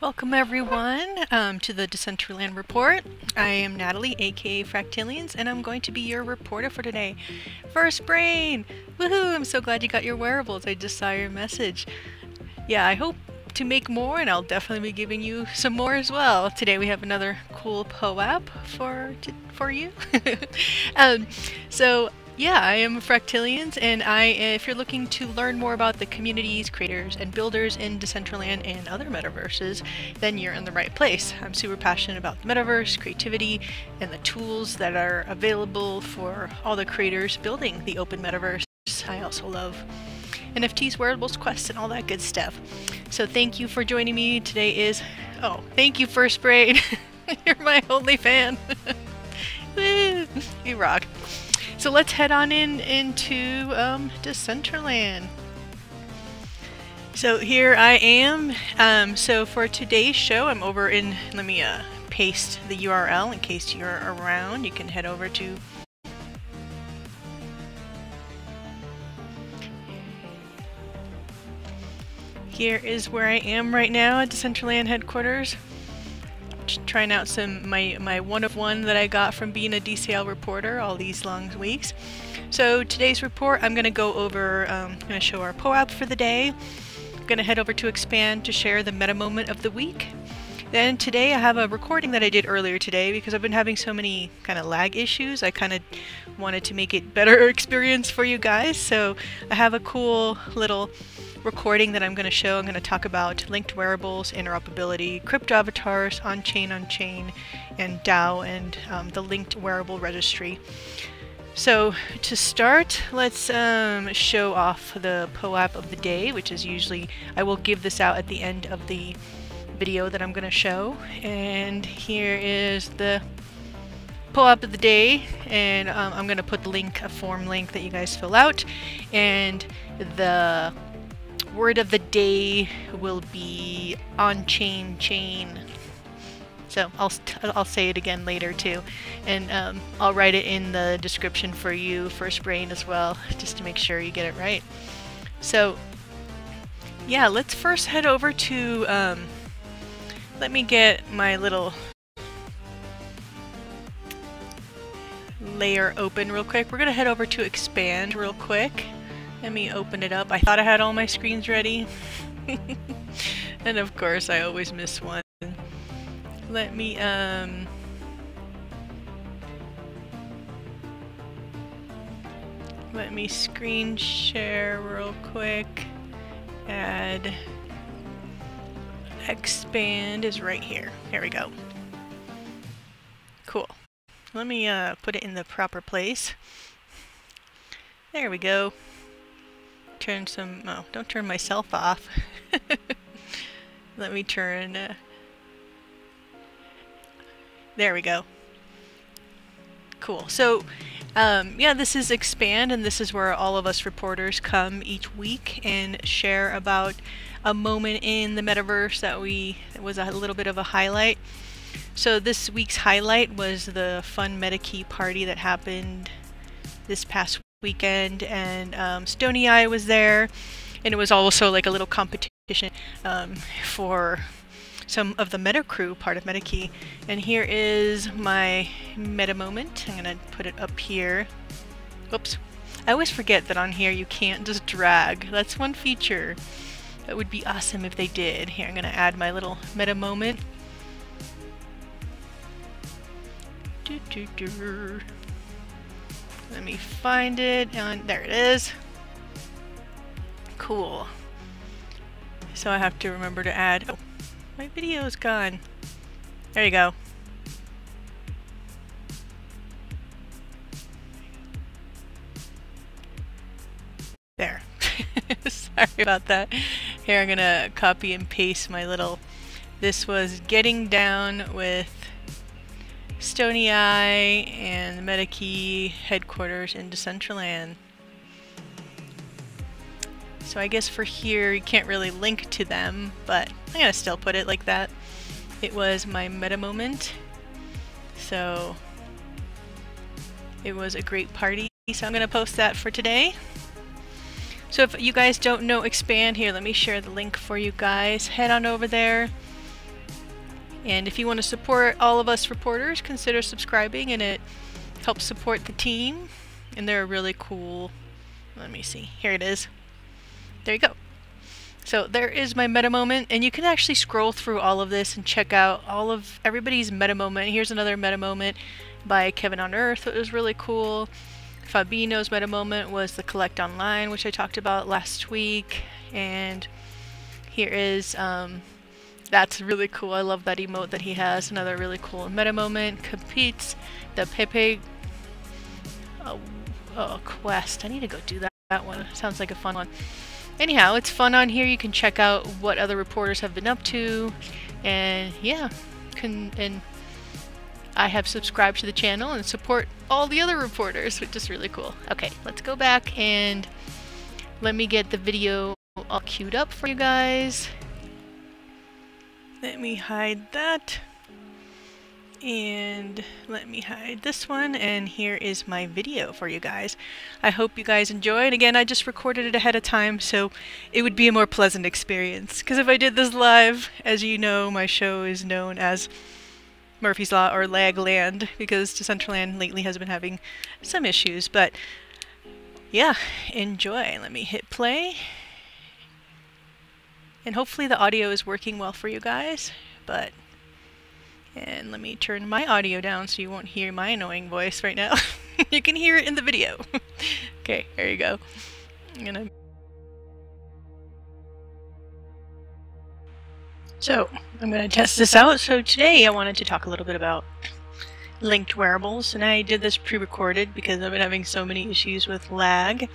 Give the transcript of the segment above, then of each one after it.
Welcome everyone um, to the Decentraland Report. I am Natalie, aka Fractilians, and I'm going to be your reporter for today. First Brain! Woohoo! I'm so glad you got your wearables. I just saw your message. Yeah, I hope to make more, and I'll definitely be giving you some more as well. Today we have another cool POAP for for you. um, so yeah, I am Fractilians, and I, if you're looking to learn more about the communities, creators, and builders in Decentraland and other metaverses, then you're in the right place. I'm super passionate about the metaverse, creativity, and the tools that are available for all the creators building the open metaverse. I also love NFTs, wearables, quests, and all that good stuff. So thank you for joining me. Today is, oh, thank you, First Braid. you're my only fan. you rock. So let's head on in into um, Decentraland. So here I am. Um, so for today's show, I'm over in, let me uh, paste the URL in case you're around. You can head over to Here is where I am right now at the Decentraland headquarters trying out some my my one of one that I got from being a DCL reporter all these long weeks. So today's report, I'm going to go over. Um, I'm going to show our POAP for the day. I'm going to head over to Expand to share the meta moment of the week. Then today I have a recording that I did earlier today because I've been having so many kind of lag issues. I kind of wanted to make it better experience for you guys. So I have a cool little recording that I'm going to show. I'm going to talk about linked wearables, interoperability, crypto avatars, on-chain, on-chain, and DAO, and um, the linked wearable registry. So to start, let's um, show off the POAP of the day, which is usually, I will give this out at the end of the video that I'm going to show. And here is the POAP of the day, and um, I'm going to put the link, a form link that you guys fill out, and the word of the day will be on-chain chain. So I'll, I'll say it again later too. And um, I'll write it in the description for you, First Brain as well, just to make sure you get it right. So yeah, let's first head over to, um, let me get my little layer open real quick. We're going to head over to expand real quick. Let me open it up. I thought I had all my screens ready. and of course I always miss one. Let me, um... Let me screen share real quick. Add... Expand is right here. Here we go. Cool. Let me uh, put it in the proper place. There we go turn some... Oh, don't turn myself off. Let me turn... Uh, there we go. Cool. So, um, yeah, this is Expand, and this is where all of us reporters come each week and share about a moment in the metaverse that we was a little bit of a highlight. So this week's highlight was the fun MetaKey party that happened this past weekend, and um, Stony Eye was there, and it was also like a little competition um, for some of the meta crew part of MetaKey. And here is my meta moment. I'm gonna put it up here. Oops. I always forget that on here you can't just drag. That's one feature. That would be awesome if they did. Here, I'm gonna add my little meta moment. Do, do, do. Let me find it, and there it is. Cool. So I have to remember to add... Oh, my video's gone. There you go. There. Sorry about that. Here I'm gonna copy and paste my little... This was getting down with Stony Eye and MetaKey headquarters in Decentraland. So I guess for here you can't really link to them, but I'm gonna still put it like that. It was my meta moment. So it was a great party. So I'm to post that for today. So if you guys don't know Expand, here, let me share the link for you guys. Head on over there. And if you want to support all of us reporters, consider subscribing and it helps support the team. And they're really cool. Let me see. Here it is. There you go. So there is my meta moment, and you can actually scroll through all of this and check out all of everybody's meta moment. Here's another meta moment by Kevin on Earth. It was really cool. Fabino's meta moment was the collect online, which I talked about last week, and here is um, that's really cool. I love that emote that he has. Another really cool meta moment competes the Pepe oh, oh, quest. I need to go do that, that one. Sounds like a fun one. Anyhow, it's fun on here. You can check out what other reporters have been up to. And yeah, can and I have subscribed to the channel and support all the other reporters, which is really cool. Okay, let's go back and let me get the video all queued up for you guys. Let me hide that and let me hide this one and here is my video for you guys. I hope you guys enjoy And Again, I just recorded it ahead of time so it would be a more pleasant experience because if I did this live, as you know, my show is known as Murphy's Law or Lagland because Decentraland lately has been having some issues, but yeah, enjoy. Let me hit play. And hopefully the audio is working well for you guys, but and let me turn my audio down so you won't hear my annoying voice right now. you can hear it in the video. okay, there you go. I'm gonna... So, I'm gonna test this out. So today I wanted to talk a little bit about linked wearables, and I did this pre-recorded because I've been having so many issues with lag.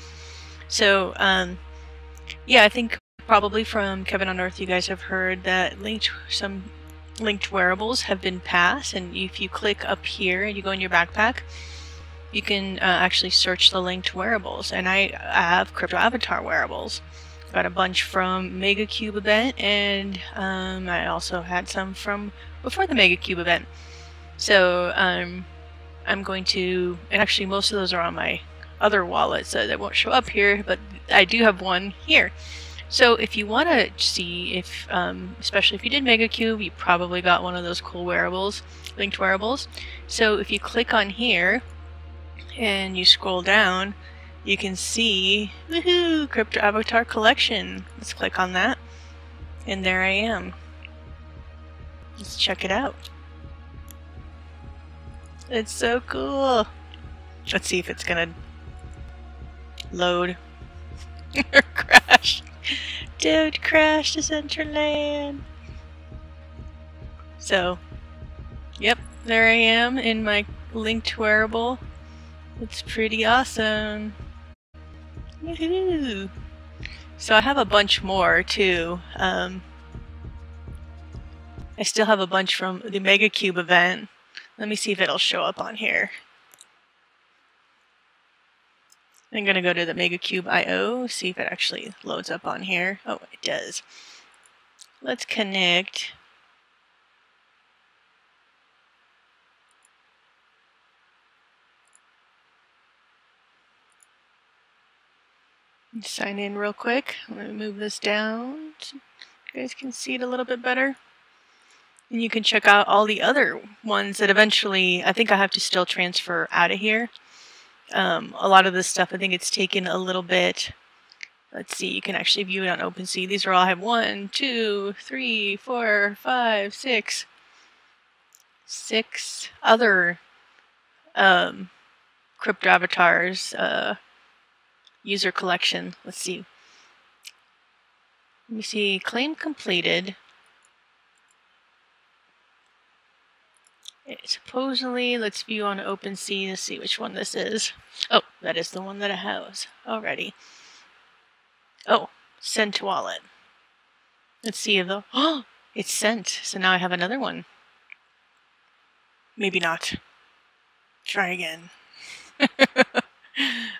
So, um, yeah, I think probably from Kevin on Earth you guys have heard that linked some linked wearables have been passed and if you click up here and you go in your backpack you can uh, actually search the linked wearables. And I, have crypto avatar wearables. Got a bunch from mega cube event and um, I also had some from before the mega cube event. So um, I'm going to and actually most of those are on my other wallet so they won't show up here but I do have one here so if you want to see if, um, especially if you did Mega Cube, you probably got one of those cool wearables, linked wearables. So if you click on here and you scroll down, you can see, woohoo, Crypto Avatar Collection. Let's click on that. And there I am. Let's check it out. It's so cool. Let's see if it's gonna load or crash. Dude crashed Decentraland. So, yep, there I am in my linked wearable. It's pretty awesome. So I have a bunch more too. Um, I still have a bunch from the Mega Cube event. Let me see if it'll show up on here. I'm going to go to the Megacube IO, see if it actually loads up on here. Oh, it does. Let's connect. Sign in real quick. Let me move this down so you guys can see it a little bit better. And you can check out all the other ones that eventually, I think I have to still transfer out of here. Um, a lot of this stuff, I think it's taken a little bit. Let's see, you can actually view it on OpenSea. These are all I have one, two, three, four, five, six, six other um, crypto avatars uh, user collection. Let's see. Let me see, claim completed. Supposedly, let's view on OpenSea to see which one this is. Oh, that is the one that I have already. Oh, sent to wallet. Let's see if the oh, it's sent. So now I have another one. Maybe not. Try again.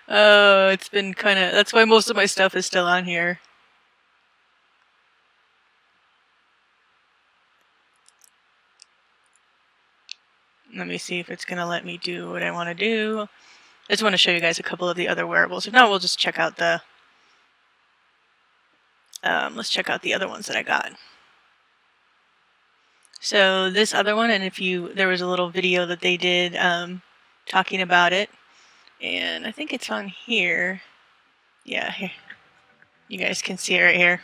oh, it's been kind of. That's why most of my stuff is still on here. Let me see if it's going to let me do what I want to do. I just want to show you guys a couple of the other wearables. If not, we'll just check out the... Um, let's check out the other ones that I got. So this other one, and if you, there was a little video that they did um, talking about it, and I think it's on here. Yeah, here. You guys can see it right here.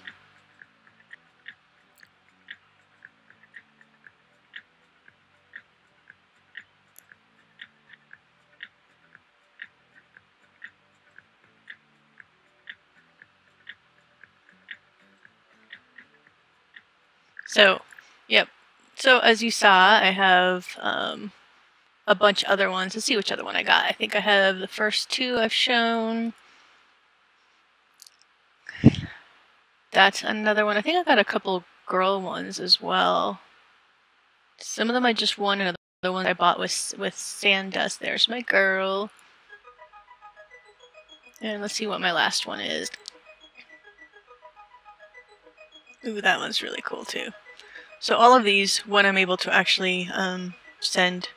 So, yep. So as you saw, I have um, a bunch of other ones. Let's see which other one I got. I think I have the first two I've shown. That's another one. I think I got a couple girl ones as well. Some of them I just won, and other ones I bought with with sand dust. There's my girl. And let's see what my last one is. Ooh, that one's really cool too. So all of these, when I'm able to actually um, send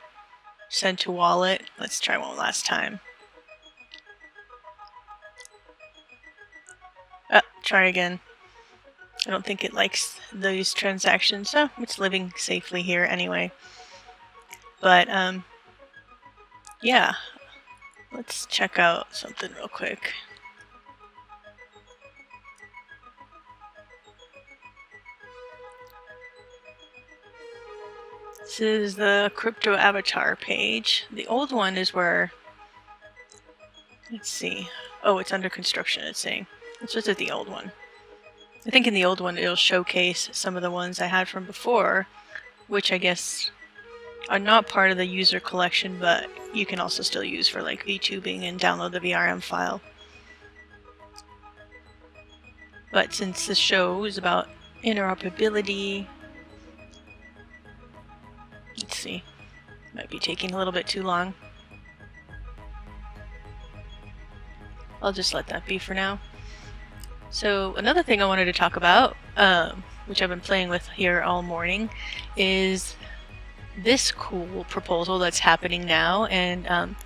send to wallet, let's try one last time. Uh, try again. I don't think it likes those transactions, so it's living safely here anyway. But, um, yeah. Let's check out something real quick. This is the crypto avatar page. The old one is where, let's see. Oh, it's under construction, it's saying. Let's at the old one. I think in the old one it'll showcase some of the ones I had from before, which I guess are not part of the user collection, but you can also still use for like VTubing and download the VRM file. But since the show is about interoperability see. Might be taking a little bit too long. I'll just let that be for now. So another thing I wanted to talk about, um, which I've been playing with here all morning, is this cool proposal that's happening now. And um,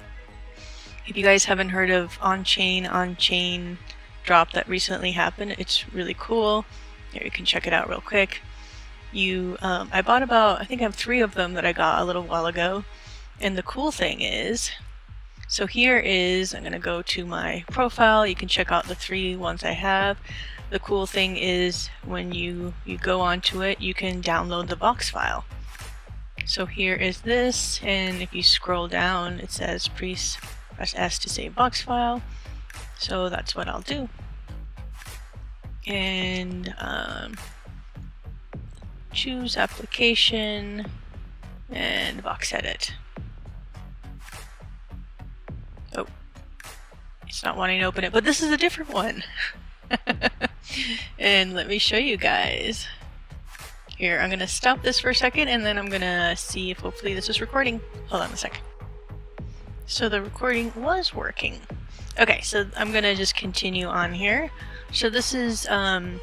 if you guys haven't heard of on-chain, on-chain drop that recently happened, it's really cool. Here, you can check it out real quick you um, I bought about I think I have three of them that I got a little while ago. And the cool thing is so here is I'm gonna go to my profile. You can check out the three ones I have. The cool thing is when you you go onto it you can download the vox file. So here is this and if you scroll down it says press S to save vox file. So that's what I'll do. And um, choose application and Vox Edit. Oh, it's not wanting to open it, but this is a different one. and let me show you guys. Here, I'm gonna stop this for a second and then I'm gonna see if hopefully this is recording. Hold on a second. So the recording was working. Okay, so I'm gonna just continue on here. So this is um,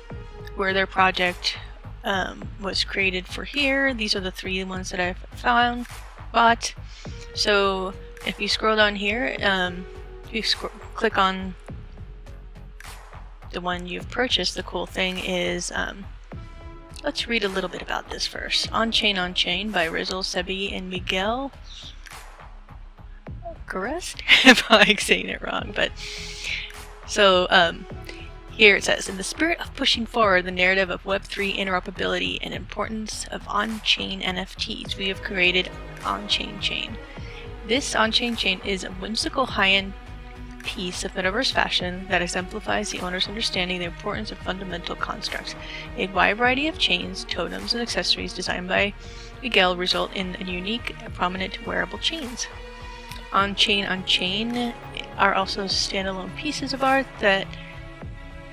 where their project um, was created for here. These are the three ones that I've found, bought. So if you scroll down here, um, you click on the one you've purchased, the cool thing is, um, let's read a little bit about this first. On Chain On Chain by Rizzle, Sebi, and Miguel. Garest? if I'm saying it wrong, but so um, here it says, in the spirit of pushing forward the narrative of Web3 interoperability and importance of on-chain NFTs, we have created On-Chain Chain. This on-chain chain is a whimsical high-end piece of metaverse fashion that exemplifies the owner's understanding the importance of fundamental constructs. A wide variety of chains, totems, and accessories designed by Miguel result in unique, prominent wearable chains. On chain on chain are also standalone pieces of art that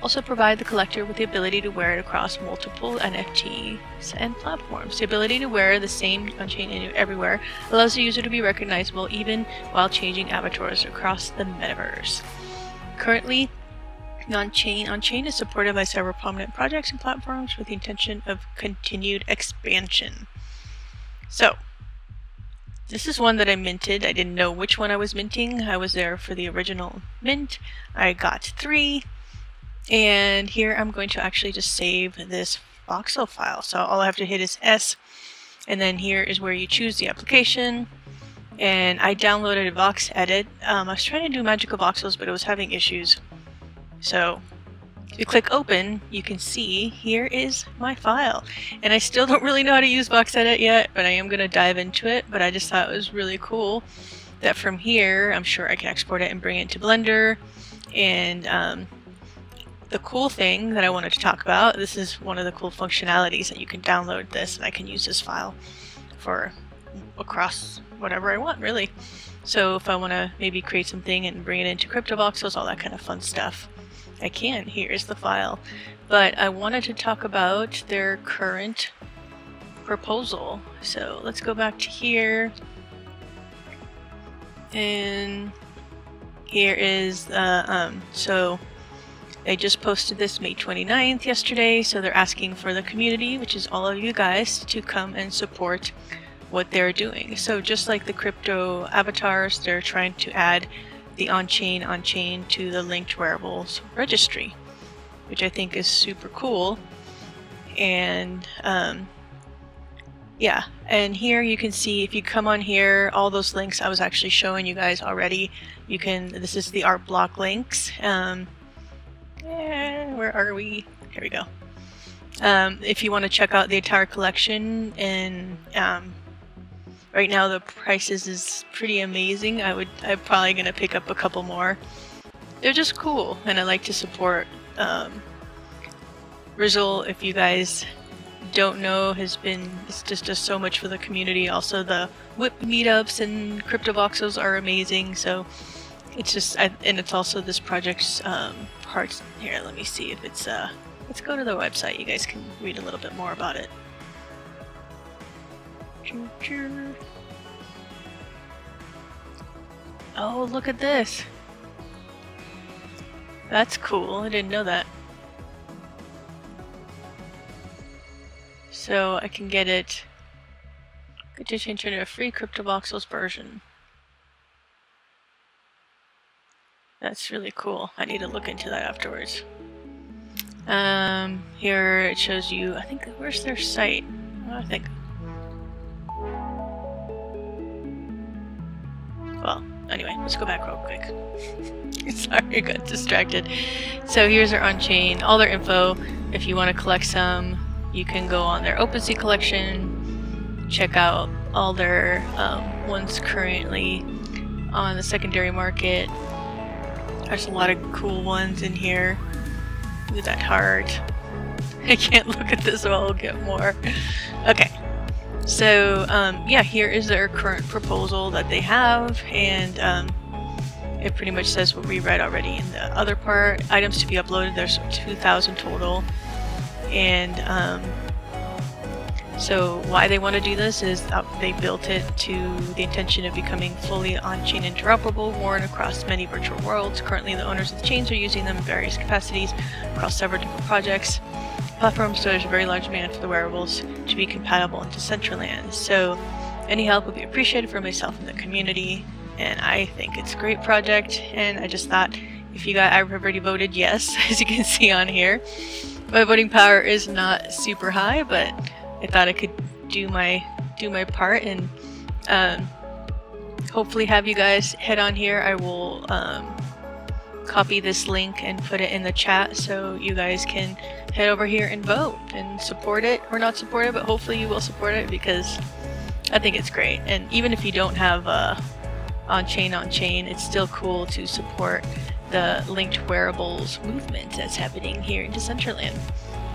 also provide the collector with the ability to wear it across multiple NFTs and platforms. The ability to wear the same on-chain everywhere allows the user to be recognizable even while changing avatars across the metaverse. Currently, on-chain on-chain is supported by several prominent projects and platforms with the intention of continued expansion. So, this is one that I minted. I didn't know which one I was minting. I was there for the original mint. I got three. And here I'm going to actually just save this voxel file. So all I have to hit is S. And then here is where you choose the application. And I downloaded Vox Edit. Um, I was trying to do magical voxels, but it was having issues. So if you click open, you can see here is my file. And I still don't really know how to use VoxEdit yet, but I am going to dive into it. But I just thought it was really cool that from here, I'm sure I can export it and bring it to Blender. And um, the cool thing that I wanted to talk about, this is one of the cool functionalities that you can download this and I can use this file for across whatever I want, really. So if I want to maybe create something and bring it into CryptoVoxels, all that kind of fun stuff. I can. Here's the file. But I wanted to talk about their current proposal. So let's go back to here. And here is, uh, um, so they just posted this May 29th yesterday, so they're asking for the community, which is all of you guys, to come and support what they're doing. So just like the crypto avatars, they're trying to add the on-chain on-chain to the linked wearables registry, which I think is super cool. And um, yeah, and here you can see if you come on here, all those links I was actually showing you guys already. You can, this is the art block links. Um, where are we? Here we go. Um, if you want to check out the entire collection and um, Right now the prices is pretty amazing. I would I'm probably gonna pick up a couple more. They're just cool and I like to support um Rizzle if you guys don't know has been it's just does so much for the community. Also the WIP meetups and CryptoVoxels are amazing so it's just I, and it's also this project's um, parts here let me see if it's uh let's go to the website you guys can read a little bit more about it Oh, look at this. That's cool. I didn't know that. So I can get it. Get to change into a free CryptoVoxels version. That's really cool. I need to look into that afterwards. Um, here it shows you, I think, where's their site? I think Well, anyway, let's go back real quick. Sorry, I got distracted. So here's their on-chain, all their info. If you want to collect some, you can go on their OpenSea collection, check out all their um, ones currently on the secondary market. There's a lot of cool ones in here. Look at that heart. I can't look at this, so I'll get more. Okay, so um, yeah, here is their current proposal that they have, and um, it pretty much says what we read already in the other part. Items to be uploaded, there's 2,000 total, and um, so why they want to do this is uh, they built it to the intention of becoming fully on-chain interoperable, worn across many virtual worlds. Currently the owners of the chains are using them in various capacities across several different projects Platforms, so there's a very large demand for the wearables to be compatible into Decentraland. So any help would be appreciated for myself and the community, and I think it's a great project, and I just thought if you got, I've already voted yes, as you can see on here. My voting power is not super high, but I thought I could do my do my part and um, hopefully have you guys head on here. I will um, copy this link and put it in the chat so you guys can head over here and vote and support it or not support it but hopefully you will support it because I think it's great and even if you don't have uh, on chain on chain it's still cool to support the linked wearables movement that's happening here in Decentraland.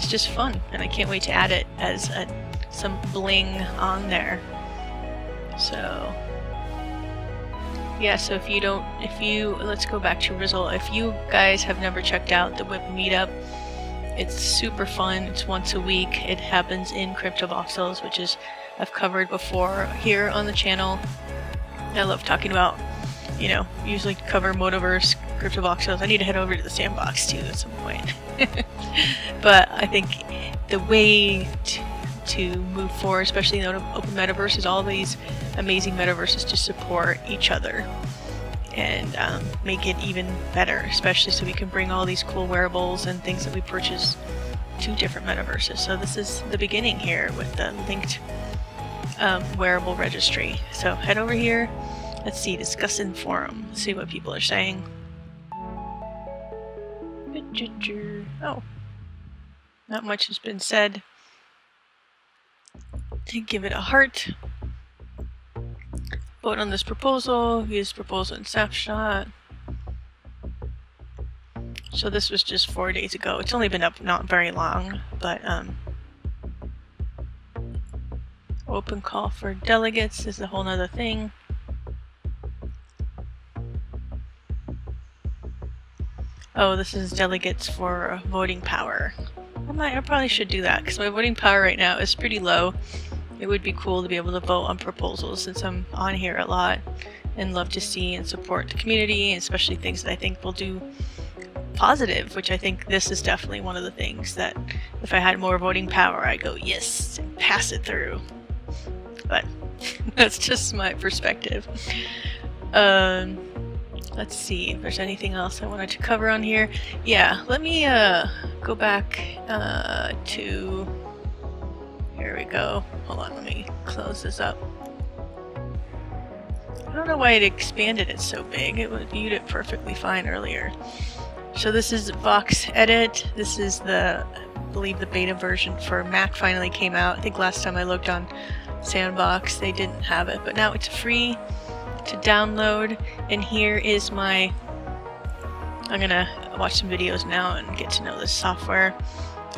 It's just fun and I can't wait to add it as a, some bling on there. So yeah, so if you don't, if you, let's go back to Rizzle. If you guys have never checked out the WIP Meetup, it's super fun. It's once a week. It happens in CryptoVoxels, which is I've covered before here on the channel. I love talking about, you know, usually cover Motoverse, CryptoVoxels. I need to head over to the sandbox too at some point. but I think the way to, move forward, especially in open metaverses, all these amazing metaverses to support each other and um, make it even better, especially so we can bring all these cool wearables and things that we purchase to different metaverses. So this is the beginning here with the linked um, wearable registry. So head over here. Let's see, discuss in forum. See what people are saying. Oh, not much has been said. To give it a heart. Vote on this proposal. Use proposal in snapshot. So this was just four days ago. It's only been up not very long, but um, open call for delegates is a whole nother thing. Oh, this is delegates for voting power. I might, I probably should do that because my voting power right now is pretty low. It would be cool to be able to vote on proposals since I'm on here a lot and love to see and support the community, especially things that I think will do positive, which I think this is definitely one of the things that if I had more voting power, I'd go yes and pass it through. But that's just my perspective. Um, let's see if there's anything else I wanted to cover on here. Yeah, let me uh, go back uh, to. Here we go. Hold on, let me close this up. I don't know why it expanded it so big. It viewed it perfectly fine earlier. So this is Vox Edit. This is the, I believe the beta version for Mac finally came out. I think last time I looked on Sandbox they didn't have it, but now it's free to download. And here is my, I'm gonna watch some videos now and get to know this software.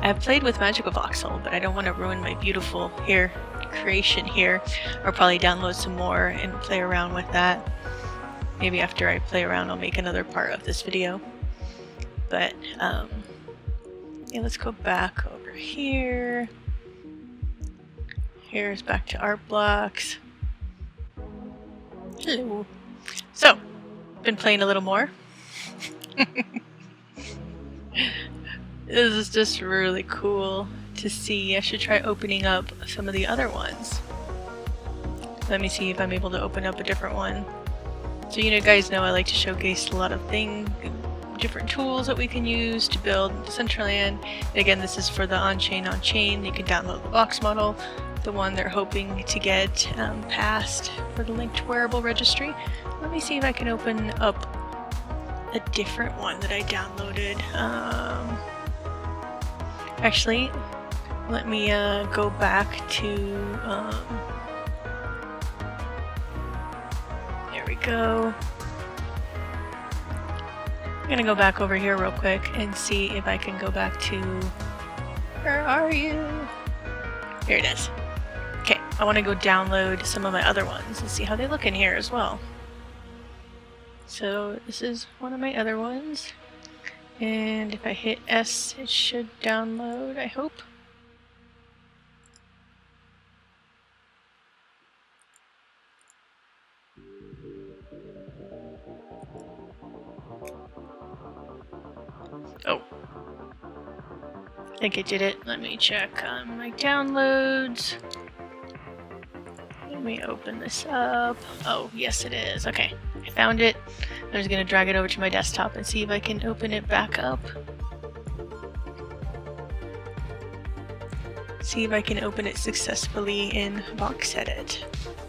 I have played with Magical Voxel, but I don't want to ruin my beautiful here creation here. I'll probably download some more and play around with that. Maybe after I play around I'll make another part of this video. But, um, yeah, let's go back over here. Here's back to art blocks. Hello. So, been playing a little more. this is just really cool to see. I should try opening up some of the other ones. Let me see if I'm able to open up a different one. So you know guys know I like to showcase a lot of things, different tools that we can use to build Decentraland. And again, this is for the on-chain on-chain. You can download the vox model, the one they're hoping to get um, passed for the linked wearable registry. Let me see if I can open up a different one that I downloaded. Um, actually, let me uh, go back to... Um, there we go. I'm gonna go back over here real quick and see if I can go back to... Where are you? Here it is. I want to go download some of my other ones and see how they look in here as well. So this is one of my other ones. And if I hit S, it should download, I hope. Oh. I think I did it. Let me check on my downloads. Let me open this up. Oh, yes it is. Okay, I found it. I'm just gonna drag it over to my desktop and see if I can open it back up. See if I can open it successfully in VoxEdit. close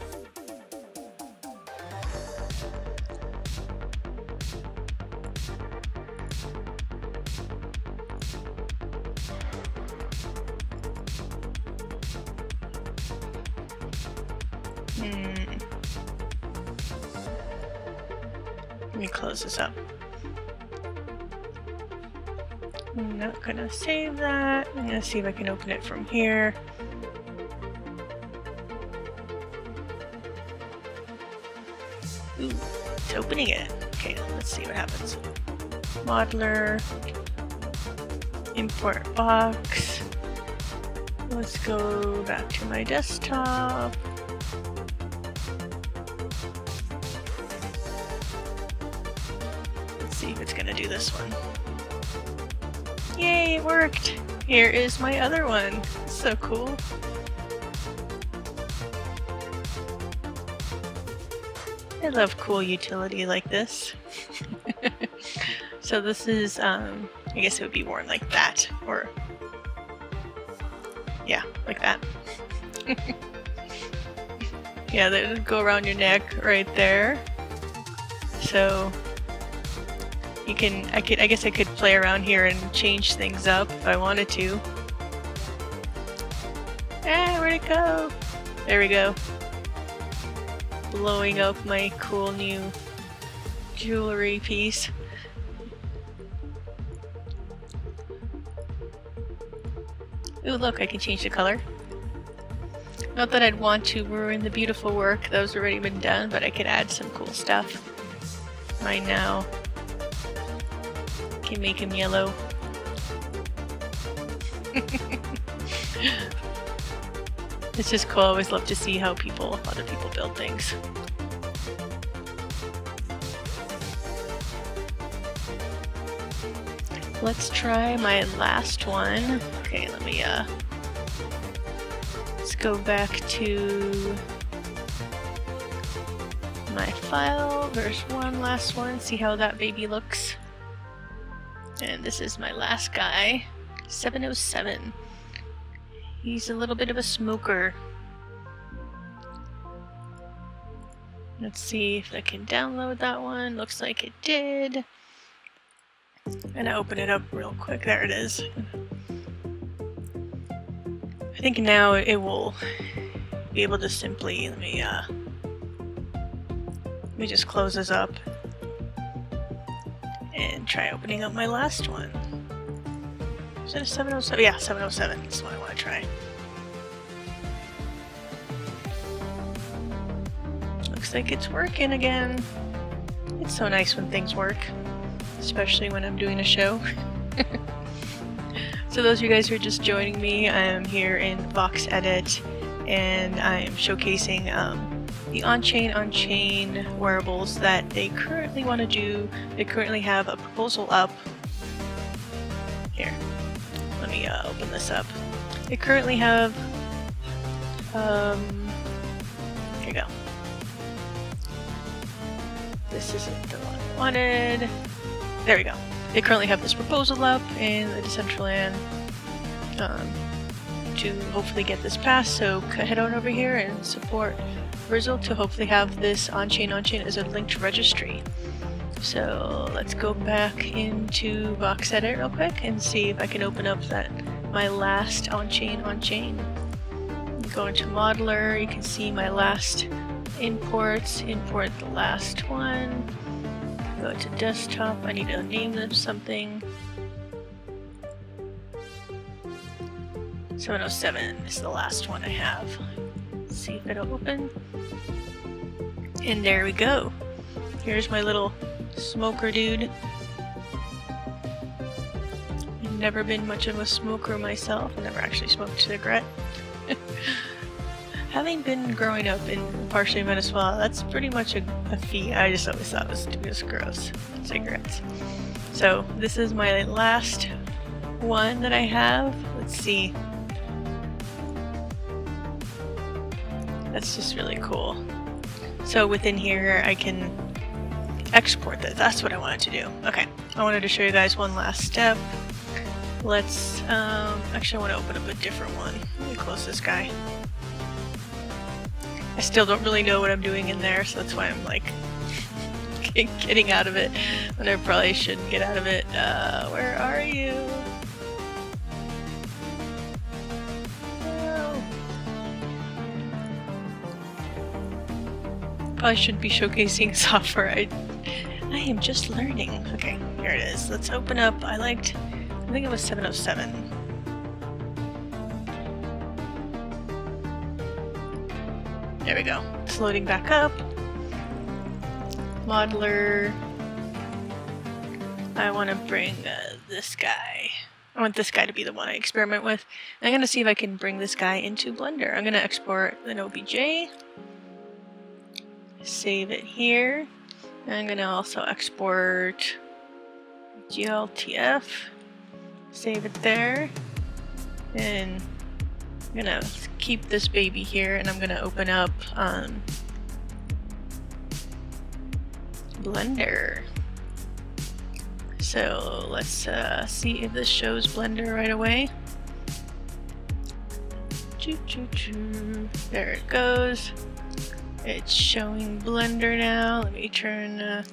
gonna save that. I'm gonna see if I can open it from here. Ooh, it's opening it. Okay, let's see what happens. Modeler, import vox. Let's go back to my desktop. Let's see if it's gonna do this one. Yay, it worked! Here is my other one. So cool. I love cool utility like this. so this is, um, I guess it would be worn like that, or yeah, like that. yeah, that would go around your neck right there. So you can, I could, I guess I could play around here and change things up if I wanted to. Ah, where'd it go? There we go. Blowing up my cool new jewelry piece. Ooh, look, I can change the color. Not that I'd want to ruin the beautiful work that was already been done, but I could add some cool stuff right now. Can make him yellow. it's just cool. I always love to see how people, other people build things. Let's try my last one. Okay, let me, uh, let's go back to my file. There's one last one, see how that baby looks. This is my last guy, 707. He's a little bit of a smoker. Let's see if I can download that one. Looks like it did. And I open it up real quick. There it is. I think now it will be able to simply, let me, uh, let me just close this up and try opening up my last one. Is that a 707? Yeah, 707 That's what I want to try. Looks like it's working again. It's so nice when things work especially when I'm doing a show. so those of you guys who are just joining me, I'm here in Vox Edit and I'm showcasing um, the on-chain on-chain wearables that they currently want to do. They currently have a proposal up. Here, let me uh, open this up. They currently have, um, here you go. This isn't the one I wanted. There we go. They currently have this proposal up in the Decentraland um, to hopefully get this passed, so head on over here and support Vrizzle to hopefully have this on-chain on-chain as a linked registry. So let's go back into Vox Edit real quick and see if I can open up that my last on-chain on-chain. Go into Modeler, you can see my last imports, import the last one, Go to desktop. I need to name them something. 707 is the last one I have. See if it'll open. And there we go. Here's my little smoker dude. Never been much of a smoker myself. Never actually smoked a cigarette. having been growing up in partially Venezuela, that's pretty much a, a feat. I just always thought it was, was gross. Cigarettes. So this is my last one that I have. Let's see. That's just really cool. So within here I can export this. That's what I wanted to do. Okay, I wanted to show you guys one last step. Let's, um, actually I want to open up a different one. Let me close this guy. I still don't really know what I'm doing in there, so that's why I'm like getting out of it when I probably shouldn't get out of it. Uh, where are you? Probably should be showcasing software. I, I am just learning. Okay, here it is. Let's open up. I liked, I think it was 707. There we go. It's loading back up. Modeler. I want to bring uh, this guy. I want this guy to be the one I experiment with. I'm going to see if I can bring this guy into Blender. I'm going to export an OBJ. Save it here. I'm going to also export GLTF. Save it there. And I'm gonna keep this baby here and I'm gonna open up um, Blender. So let's uh, see if this shows Blender right away. Choo choo choo. There it goes. It's showing Blender now. Let me turn uh,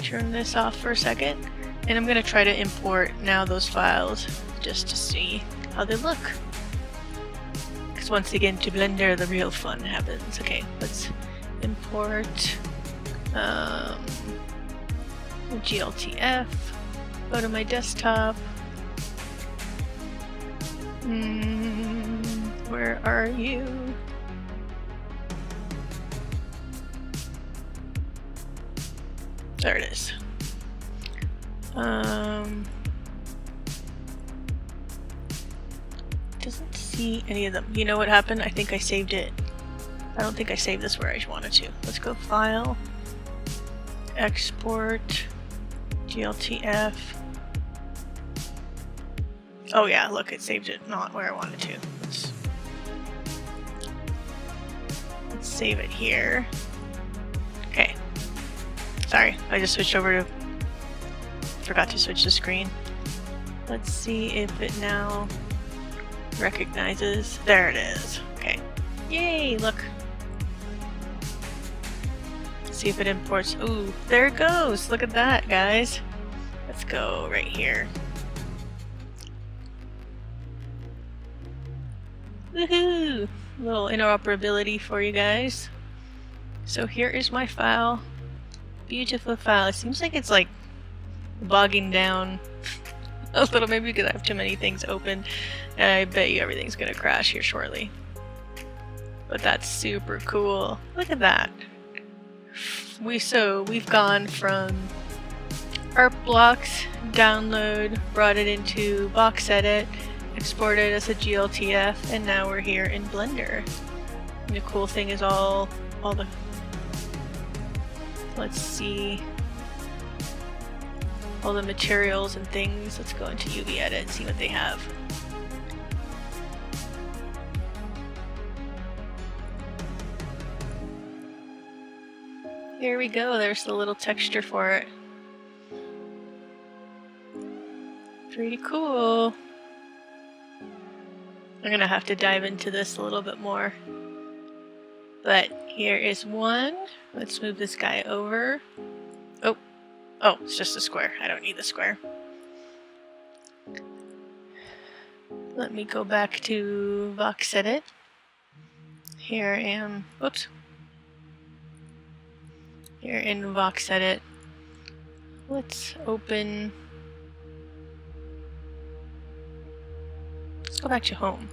turn this off for a second. And I'm gonna try to import now those files just to see how they look. Because once again, to Blender, the real fun happens. Okay, let's import um, GLTF, go to my desktop. Mm, where are you? There it is. Um, doesn't see any of them. You know what happened? I think I saved it. I don't think I saved this where I wanted to. Let's go File, Export, GLTF. Oh yeah, look, it saved it not where I wanted to. Let's, let's save it here. Okay. Sorry, I just switched over to... Forgot to switch the screen. Let's see if it now recognizes. There it is. Okay. Yay, look. see if it imports. Ooh, there it goes. Look at that, guys. Let's go right here. Woohoo! Little interoperability for you guys. So here is my file. Beautiful file. It seems like it's like bogging down a little, maybe because I have too many things open. I bet you everything's gonna crash here shortly. But that's super cool. Look at that. We so we've gone from art blocks, download, brought it into VoxEdit, exported as a GLTF, and now we're here in Blender. And the cool thing is all all the let's see all the materials and things. Let's go into UV Edit and see what they have. There we go, there's the little texture for it. Pretty cool. I'm gonna have to dive into this a little bit more. But here is one. Let's move this guy over. Oh, oh, it's just a square. I don't need the square. Let me go back to VoxEdit. Here I am. Whoops. Here in VoxEdit. Let's open Let's go back to home.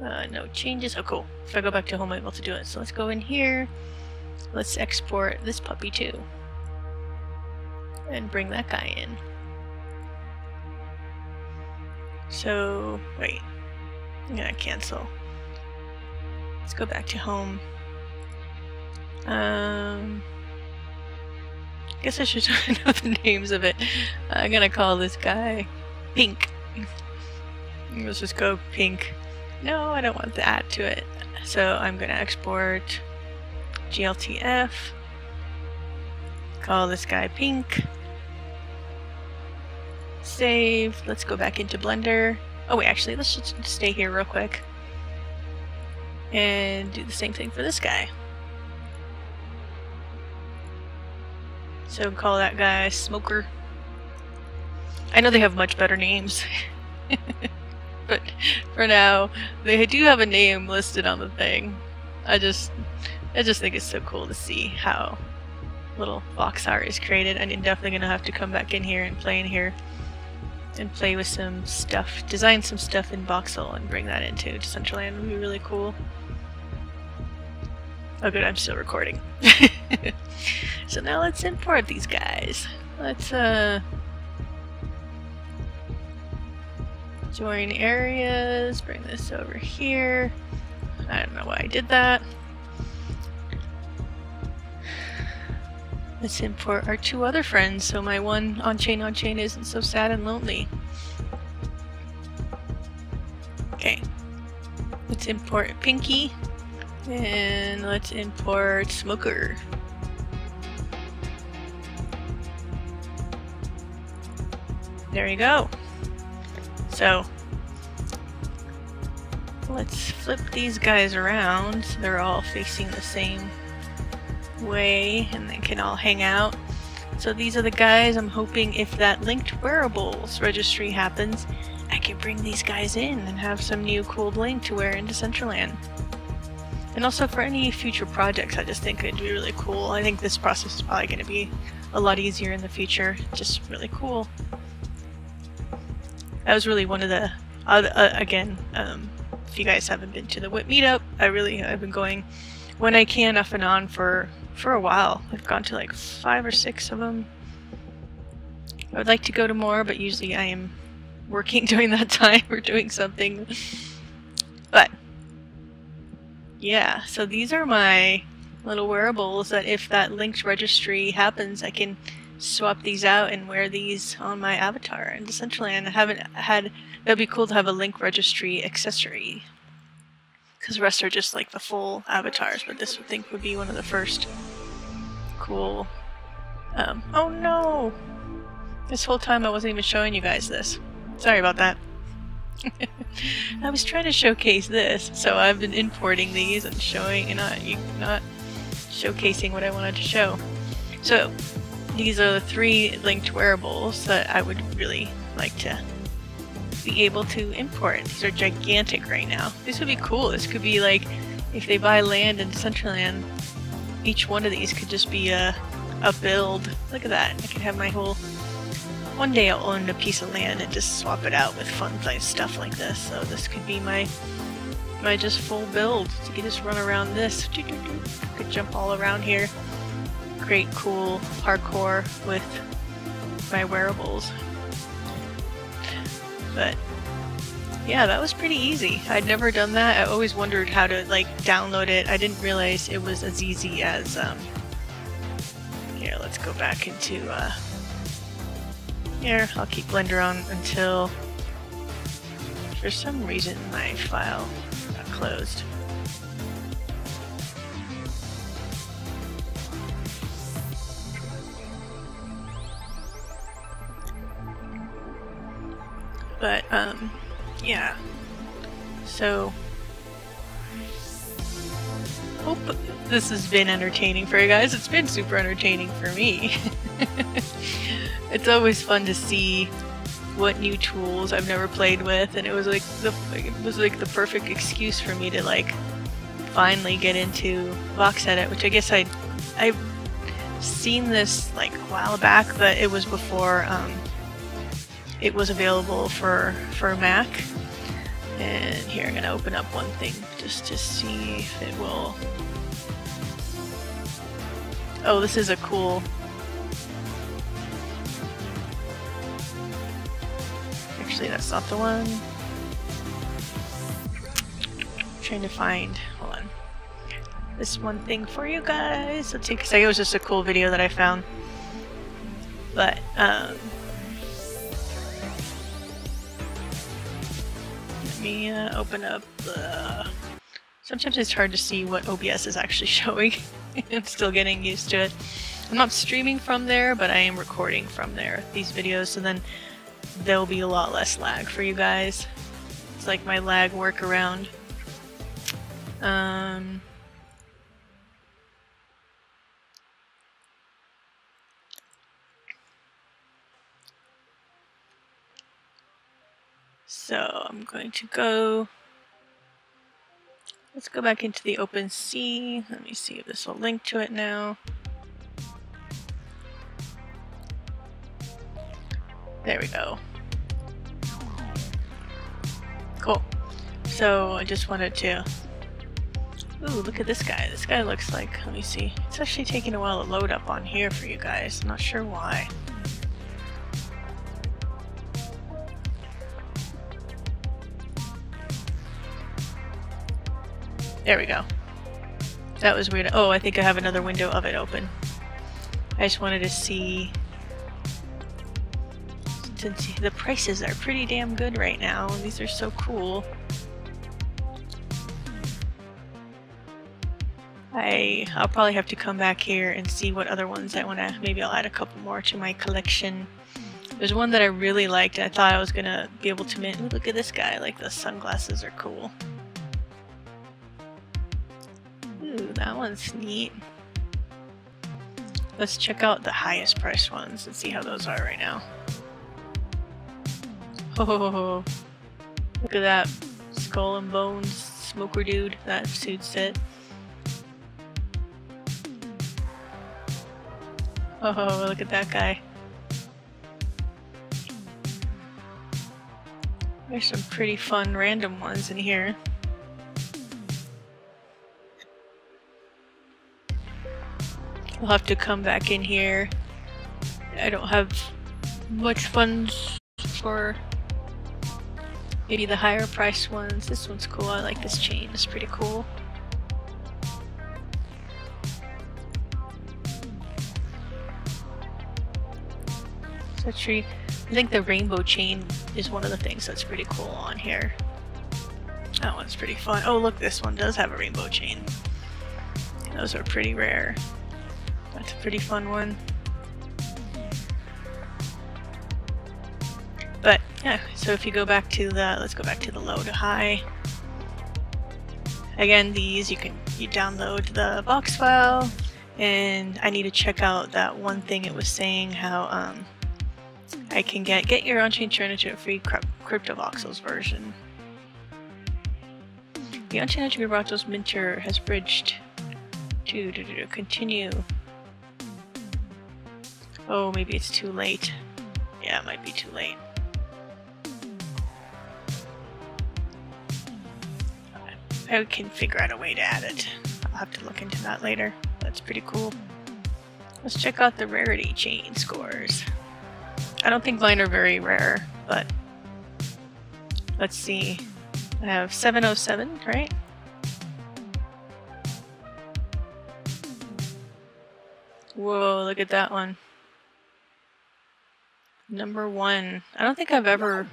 Uh, no changes. Oh, cool. If I go back to home, I'm able to do it. So let's go in here. Let's export this puppy too. And bring that guy in. So, wait. I'm gonna cancel. Let's go back to home. Um, I guess I should know the names of it. I'm gonna call this guy Pink. Let's just go pink. No, I don't want add to it. So I'm to export GLTF. Call this guy pink. Save. Let's go back into Blender. Oh wait, actually, let's just stay here real quick. And do the same thing for this guy. So call that guy Smoker. I know they have much better names. but for now, they do have a name listed on the thing. I just, I just think it's so cool to see how little box art is created. I'm definitely gonna have to come back in here and play in here and play with some stuff, design some stuff in Voxel and bring that into Decentraland would be really cool. Oh good, I'm still recording. so now let's import these guys. Let's uh Join areas, bring this over here. I don't know why I did that. Let's import our two other friends so my one on-chain on-chain isn't so sad and lonely. Okay. Let's import Pinky. And let's import Smoker. There you go. So, let's flip these guys around so they're all facing the same way and they can all hang out. So these are the guys I'm hoping if that linked wearables registry happens, I can bring these guys in and have some new cool bling to wear into Decentraland. And also for any future projects, I just think it'd be really cool. I think this process is probably going to be a lot easier in the future. Just really cool. That was really one of the, uh, uh, again, um, if you guys haven't been to the WIP meetup, I really, I've been going when I can off and on for, for a while. I've gone to like five or six of them. I would like to go to more, but usually I am working during that time or doing something. But yeah, so these are my little wearables that if that linked registry happens, I can swap these out and wear these on my avatar in Decentraland. I haven't had, it would be cool to have a link registry accessory. Because the rest are just like the full avatars, but this would think would be one of the first cool. Um, oh no! This whole time I wasn't even showing you guys this. Sorry about that. I was trying to showcase this, so I've been importing these and showing, and not, not showcasing what I wanted to show. So, these are the three linked wearables that I would really like to be able to import. These are gigantic right now. This would be cool. This could be like, if they buy land in Decentraland, each one of these could just be a, a build. Look at that. I could have my whole one day I'll own a piece of land and just swap it out with fun stuff like this. So this could be my my just full build. So you can just run around this. Could jump all around here. Great cool parkour with my wearables. But yeah, that was pretty easy. I'd never done that. I always wondered how to like download it. I didn't realize it was as easy as um here, let's go back into uh here, I'll keep Blender on until for some reason my file got closed. But, um, yeah. So, hope this has been entertaining for you guys. It's been super entertaining for me. it's always fun to see what new tools I've never played with, and it was like the it was like the perfect excuse for me to like finally get into Vox Edit, which I guess I I've seen this like a while back, but it was before um, it was available for for Mac. And here I'm gonna open up one thing just to see if it will. Oh, this is a cool Actually, that's not the one. I'm trying to find, hold on, this one thing for you guys. Let's see, because it was just a cool video that I found. But, um, me uh, open up the... Sometimes it's hard to see what OBS is actually showing. I'm still getting used to it. I'm not streaming from there, but I am recording from there, these videos, so then there'll be a lot less lag for you guys. It's like my lag workaround. Um, so I'm going to go, let's go back into the OpenSea. Let me see if this will link to it now. There we go. Cool. So I just wanted to... Ooh, look at this guy. This guy looks like... Let me see. It's actually taking a while to load up on here for you guys. I'm not sure why. There we go. That was weird. Oh, I think I have another window of it open. I just wanted to see the prices are pretty damn good right now. These are so cool. I, I'll probably have to come back here and see what other ones I want to, maybe I'll add a couple more to my collection. There's one that I really liked I thought I was going to be able to mint. Look at this guy, like the sunglasses are cool. That one's neat. Let's check out the highest priced ones and see how those are right now. Oh, look at that skull and bones smoker dude. That suits it. Oh, look at that guy. There's some pretty fun random ones in here. We'll have to come back in here. I don't have much funds for maybe the higher priced ones. This one's cool. I like this chain. It's pretty cool. Actually, I think the rainbow chain is one of the things that's pretty cool on here. That one's pretty fun. Oh look, this one does have a rainbow chain. Those are pretty rare. That's a pretty fun one. But yeah, so if you go back to the, let's go back to the low to high. Again, these you can you download the vox file, and I need to check out that one thing it was saying how um, I can get get your on-chain Trinity free CryptoVoxels version. The on-chain CryptoVoxels minter has bridged to continue. Oh, maybe it's too late. Yeah, it might be too late. I can figure out a way to add it. I'll have to look into that later. That's pretty cool. Let's check out the rarity chain scores. I don't think mine are very rare, but let's see. I have 707, right? Whoa, look at that one. Number one. I don't think I've ever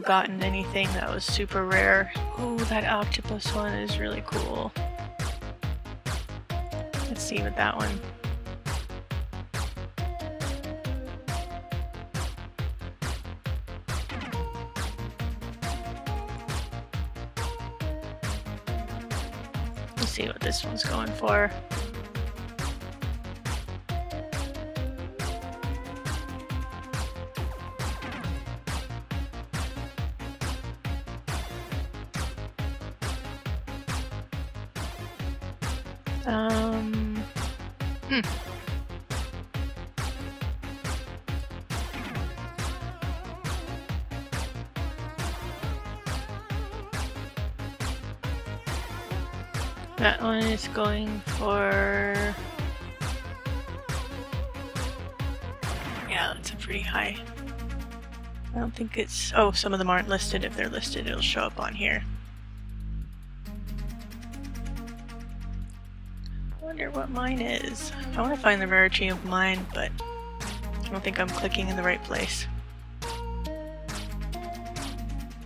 gotten anything that was super rare. Oh, that octopus one is really cool. Let's see what that one. Let's see what this one's going for. Going for... Yeah, that's a pretty high. I don't think it's... Oh, some of them aren't listed. If they're listed, it'll show up on here. I wonder what mine is. I want to find the rarity of mine, but I don't think I'm clicking in the right place.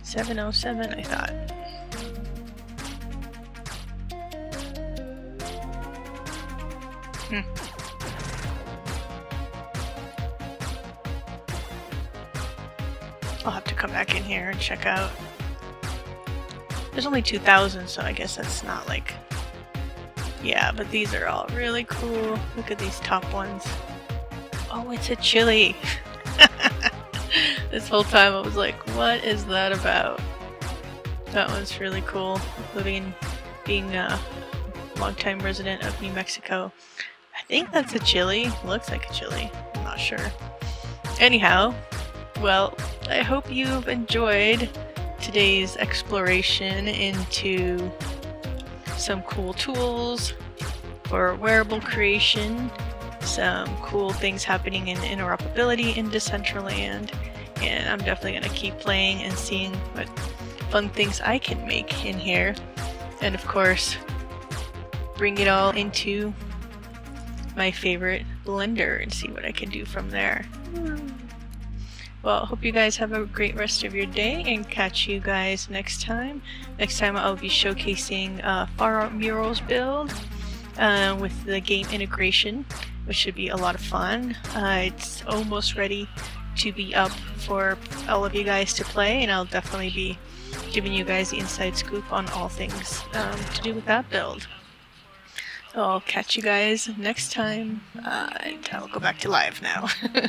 707, I thought. Here and check out. There's only 2,000, so I guess that's not like... Yeah, but these are all really cool. Look at these top ones. Oh, it's a chili! this whole time I was like, what is that about? That one's really cool, including being a longtime resident of New Mexico I think that's a chili. Looks like a chili. I'm not sure. Anyhow, well, I hope you've enjoyed today's exploration into some cool tools for wearable creation, some cool things happening in interoperability in Decentraland, and I'm definitely going to keep playing and seeing what fun things I can make in here. And of course, bring it all into my favorite blender and see what I can do from there. Well, hope you guys have a great rest of your day and catch you guys next time. Next time I'll be showcasing uh, Far Out Murals build uh, with the game integration, which should be a lot of fun. Uh, it's almost ready to be up for all of you guys to play, and I'll definitely be giving you guys the inside scoop on all things um, to do with that build. So I'll catch you guys next time, uh, and I'll go back to live now.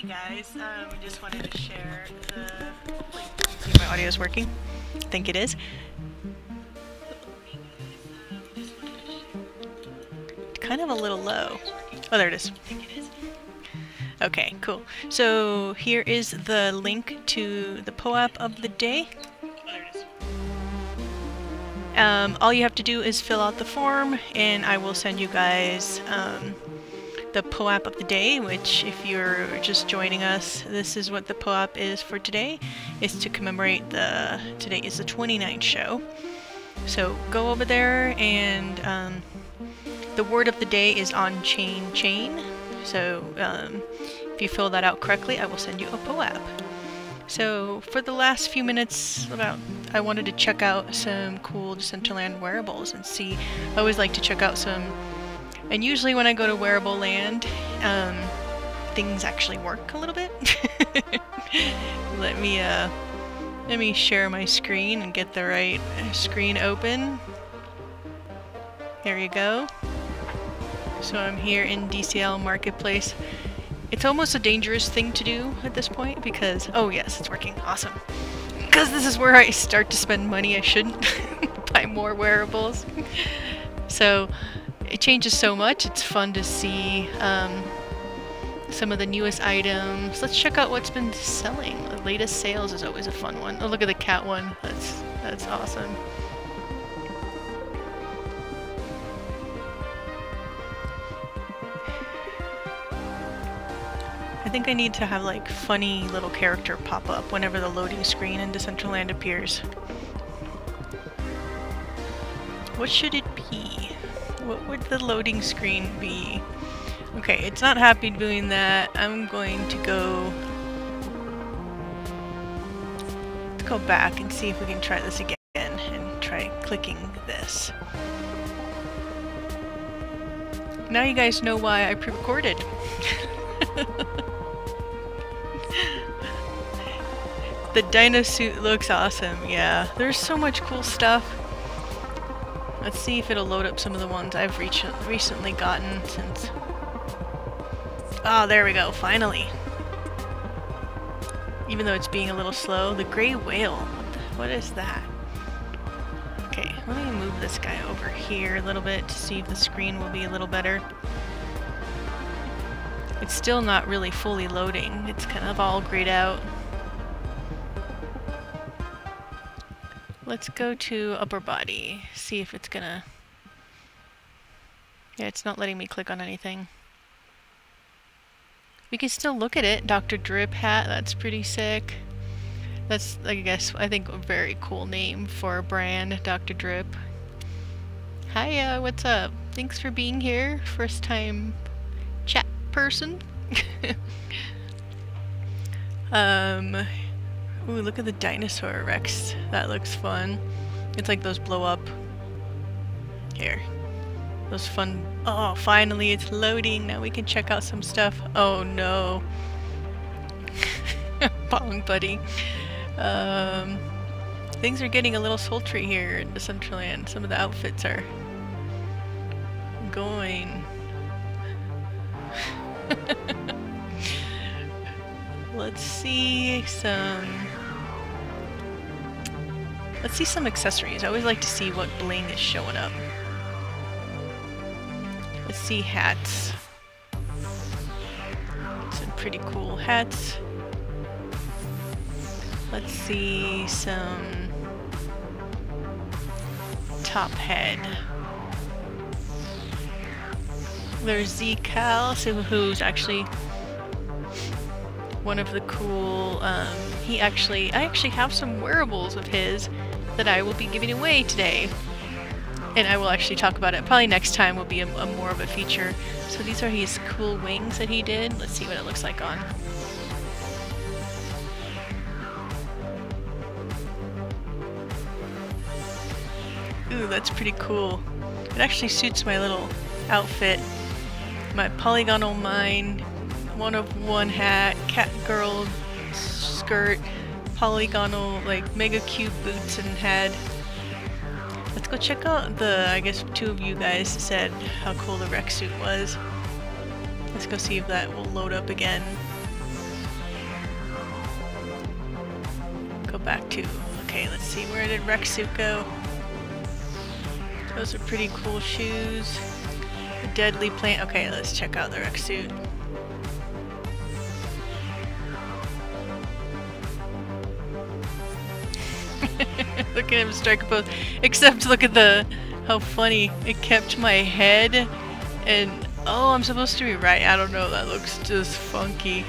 hey guys, um, just wanted to share the... See my audio is working. I think it is. Kind of a little low. Oh, there it is. Okay, cool. So here is the link to the POAP of the day. Um, all you have to do is fill out the form and I will send you guys um, the POAP of the day, which if you're just joining us, this is what the POAP is for today. It's to commemorate the, today is the 29th show. So go over there and um, the word of the day is on chain chain. So um, if you fill that out correctly, I will send you a POAP. So for the last few minutes, about I wanted to check out some cool Decentraland wearables and see. I always like to check out some, and usually when I go to wearable land, um, things actually work a little bit. let me uh, let me share my screen and get the right screen open. There you go. So I'm here in DCL Marketplace. It's almost a dangerous thing to do at this point because, oh yes, it's working, awesome. Because this is where I start to spend money I shouldn't buy more wearables. so it changes so much, it's fun to see um, some of the newest items. Let's check out what's been selling. The latest sales is always a fun one. Oh, look at the cat one. That's, that's awesome. I think I need to have like funny little character pop up whenever the loading screen in Decentraland appears. What should it be? What would the loading screen be? Okay, it's not happy doing that. I'm going to go... Let's go back and see if we can try this again and try clicking this. Now you guys know why I pre-recorded. The dino suit looks awesome, yeah. There's so much cool stuff. Let's see if it'll load up some of the ones I've recently gotten since... Oh, there we go, finally. Even though it's being a little slow. The gray whale, what, the, what is that? Okay, let me move this guy over here a little bit to see if the screen will be a little better. It's still not really fully loading. It's kind of all grayed out. Let's go to upper body, see if it's gonna... Yeah, it's not letting me click on anything. We can still look at it. Dr. Drip hat, that's pretty sick. That's, I guess, I think a very cool name for a brand, Dr. Drip. Hiya, what's up? Thanks for being here. First time chat person. um, Ooh, look at the dinosaur Rex. That looks fun. It's like those blow up. Here. Those fun... Oh, finally it's loading. Now we can check out some stuff. Oh no. Bong buddy. Um, things are getting a little sultry here in Decentraland. Some of the outfits are going. Let's see some Let's see some accessories. I always like to see what bling is showing up. Let's see hats. Some pretty cool hats. Let's see some top head. There's Z-Cal, who's actually one of the cool, um, he actually, I actually have some wearables of his that I will be giving away today. And I will actually talk about it. Probably next time will be a, a more of a feature. So these are his cool wings that he did. Let's see what it looks like on. Ooh, that's pretty cool. It actually suits my little outfit. My polygonal mine one of one hat, cat girl skirt, polygonal like mega cute boots and head. Let's go check out the, I guess two of you guys said how cool the Rex suit was. Let's go see if that will load up again. Go back to, okay, let's see, where did Rex suit go? Those are pretty cool shoes. A deadly plant, okay, let's check out the Rex suit. At him strike pose. Except look at the how funny it kept my head and oh I'm supposed to be right. I don't know, that looks just funky.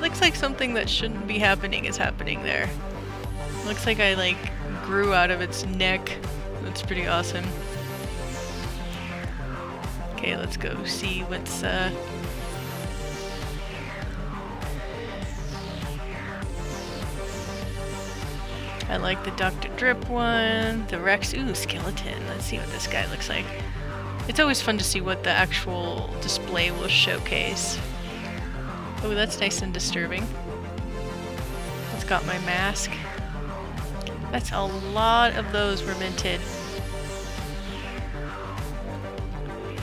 Looks like something that shouldn't be happening is happening there. Looks like I like grew out of its neck. That's pretty awesome. Okay, let's go see what's uh I like the Dr. Drip one, the Rex, ooh, skeleton. Let's see what this guy looks like. It's always fun to see what the actual display will showcase. Oh, that's nice and disturbing. It's got my mask. That's a lot of those were minted.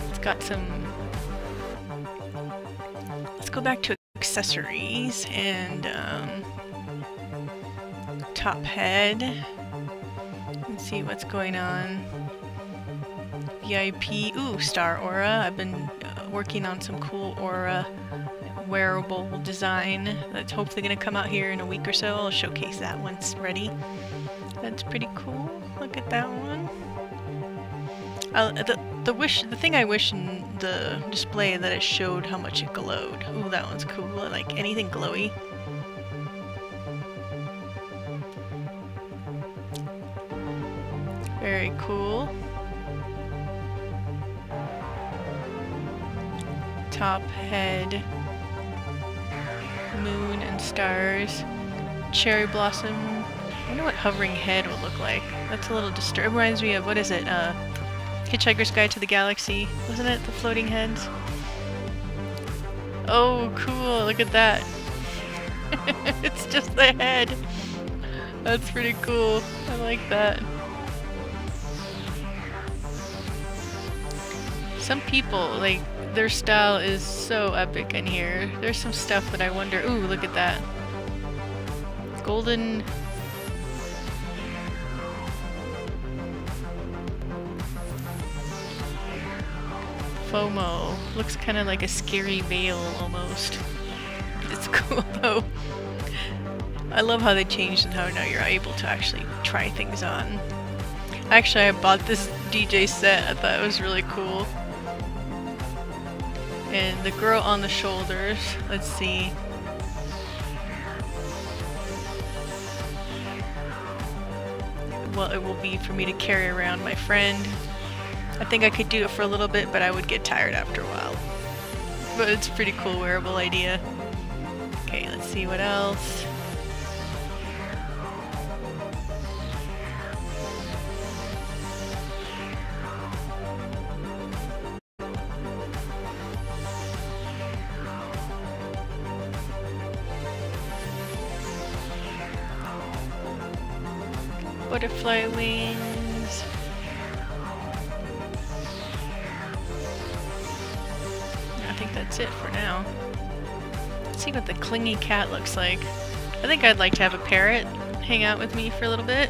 It's got some... Let's go back to accessories and um, top head. Let's see what's going on. VIP, ooh, Star Aura. I've been uh, working on some cool Aura wearable design that's hopefully going to come out here in a week or so. I'll showcase that once ready. That's pretty cool. Look at that one. Uh, the, the wish, the thing I wish in the display that it showed how much it glowed. Ooh, that one's cool. I like anything glowy. Very cool. Top head. Moon and stars. Cherry blossom. I wonder what hovering head will look like. That's a little disturbing. Reminds me of, what is it? Uh, Hitchhiker's Guide to the Galaxy. Wasn't it? The floating heads? Oh, cool. Look at that. it's just the head. That's pretty cool. I like that. Some people, like, their style is so epic in here. There's some stuff that I wonder, ooh, look at that. Golden... FOMO. Looks kind of like a scary veil almost. It's cool though. I love how they changed and how now you're able to actually try things on. Actually, I bought this DJ set. I thought it was really cool. And the girl on the shoulders, let's see. Well, it will be for me to carry around my friend. I think I could do it for a little bit, but I would get tired after a while. But it's a pretty cool wearable idea. Okay, let's see what else. Butterfly wings. I think that's it for now. Let's see what the clingy cat looks like. I think I'd like to have a parrot hang out with me for a little bit.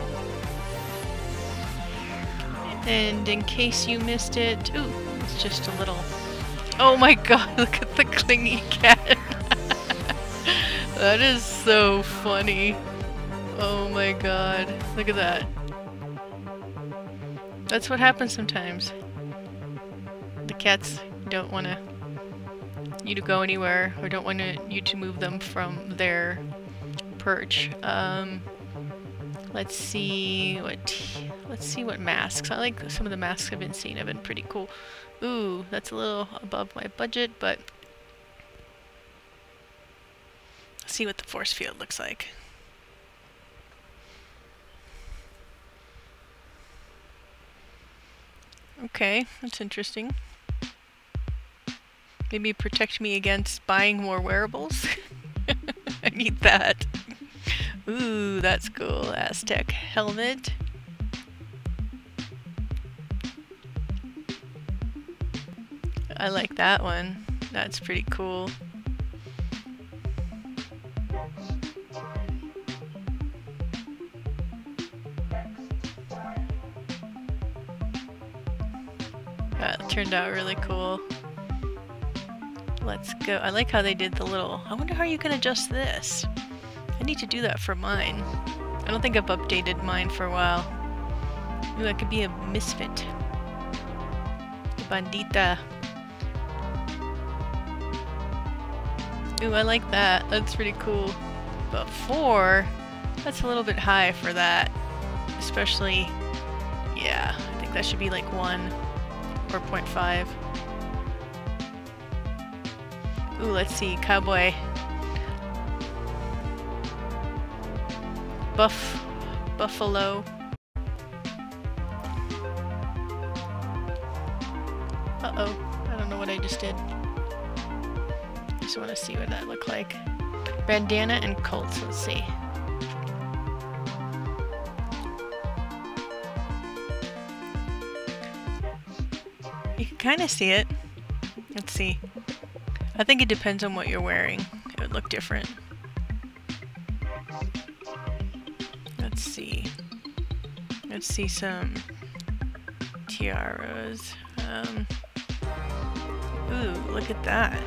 And in case you missed it, ooh, it's just a little... Oh my god, look at the clingy cat! that is so funny. Oh my god. Look at that. That's what happens sometimes. The cats don't want to you to go anywhere or don't want you to move them from their perch. Um, let's see what let's see what masks. I like some of the masks I've been seeing have been pretty cool. Ooh, that's a little above my budget, but see what the force field looks like. Okay, that's interesting. Maybe protect me against buying more wearables? I need that. Ooh, that's cool. Aztec helmet. I like that one. That's pretty cool. That turned out really cool. Let's go. I like how they did the little... I wonder how you can adjust this. I need to do that for mine. I don't think I've updated mine for a while. Ooh, that could be a misfit. Bandita. Ooh, I like that. That's pretty cool. But four, that's a little bit high for that. Especially, yeah, I think that should be like one or 0.5. Ooh, let's see, cowboy. Buff, buffalo. Uh-oh, I don't know what I just did. Just want to see what that looked like. Bandana and Colts, let's see. Kind of see it. Let's see. I think it depends on what you're wearing. It would look different. Let's see. Let's see some tiaras. Um, ooh, look at that.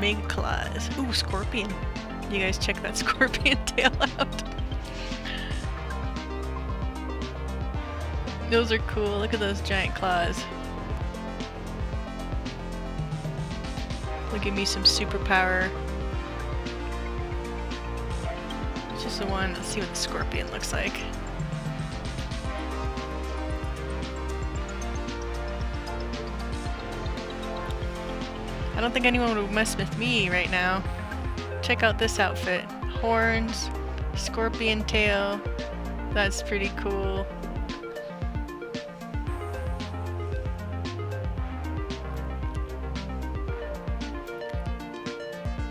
Mega claws. Ooh, scorpion. You guys check that scorpion tail out. Those are cool. Look at those giant claws. Give me some superpower. Just the one. Let's see what the scorpion looks like. I don't think anyone would mess with me right now. Check out this outfit. Horns, scorpion tail. That's pretty cool.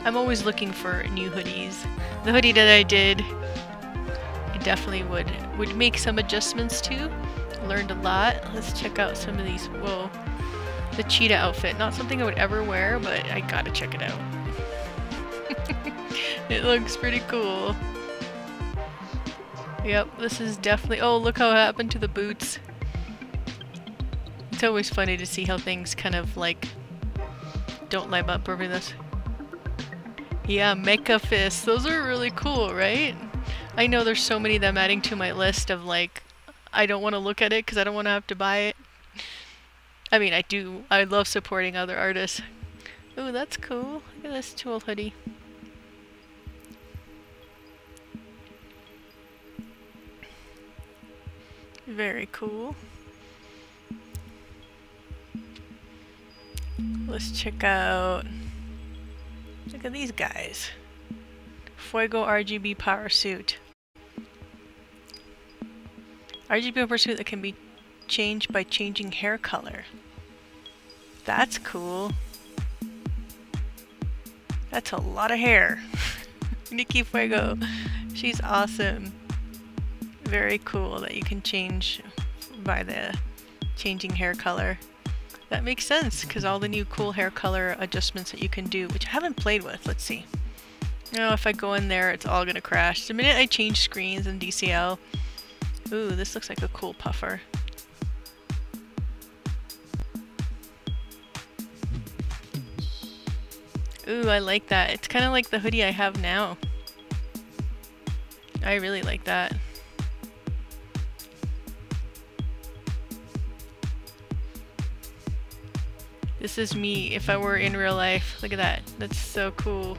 I'm always looking for new hoodies. The hoodie that I did, I definitely would would make some adjustments to. Learned a lot. Let's check out some of these. Whoa. The cheetah outfit. Not something I would ever wear, but I gotta check it out. it looks pretty cool. Yep, this is definitely- oh, look how it happened to the boots. It's always funny to see how things kind of, like, don't line up over this. Yeah, Mecha Fist. Those are really cool, right? I know there's so many that I'm adding to my list of like, I don't want to look at it because I don't want to have to buy it. I mean, I do. I love supporting other artists. Ooh, that's cool. Look at this tool hoodie. Very cool. Let's check out Look at these guys. Fuego RGB power suit. RGB power suit that can be changed by changing hair color. That's cool. That's a lot of hair. Nikki Fuego. She's awesome. Very cool that you can change by the changing hair color. That makes sense, because all the new cool hair color adjustments that you can do, which I haven't played with. Let's see. Know, if I go in there, it's all gonna crash. The minute I change screens in DCL... Ooh, this looks like a cool puffer. Ooh, I like that. It's kind of like the hoodie I have now. I really like that. This is me if I were in real life. Look at that. That's so cool.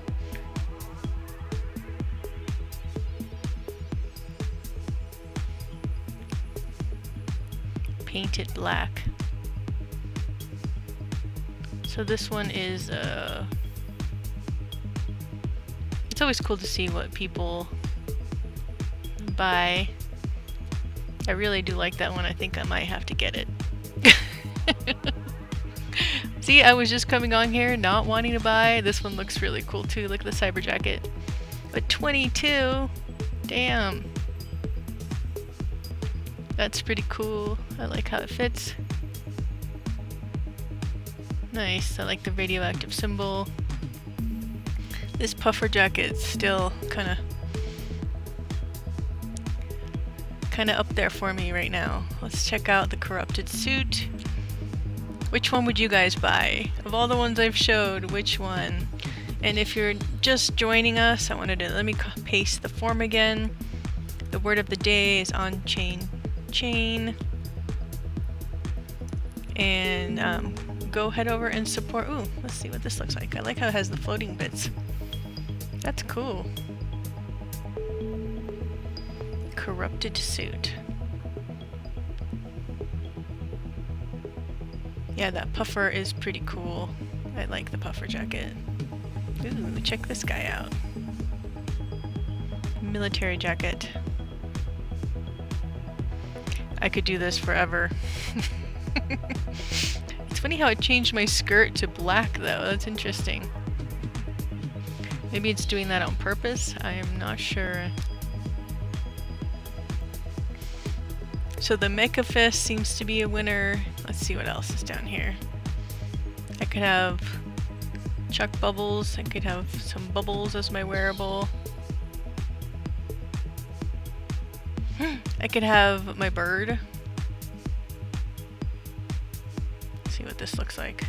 Painted black. So this one is, uh... It's always cool to see what people buy. I really do like that one. I think I might have to get it. See, I was just coming on here not wanting to buy. This one looks really cool too. Look at the cyber jacket. But 22? Damn. That's pretty cool. I like how it fits. Nice. I like the radioactive symbol. This puffer jacket's still kind of kind of up there for me right now. Let's check out the corrupted suit. Which one would you guys buy? Of all the ones I've showed, which one? And if you're just joining us, I wanted to let me paste the form again. The word of the day is on chain chain. And um, go head over and support. Ooh, let's see what this looks like. I like how it has the floating bits. That's cool. corrupted suit. Yeah, that puffer is pretty cool. I like the puffer jacket. Ooh, check this guy out. Military jacket. I could do this forever. it's funny how it changed my skirt to black though, that's interesting. Maybe it's doing that on purpose, I am not sure. So the Mecha Fist seems to be a winner. Let's see what else is down here. I could have Chuck Bubbles. I could have some bubbles as my wearable. I could have my bird. Let's see what this looks like.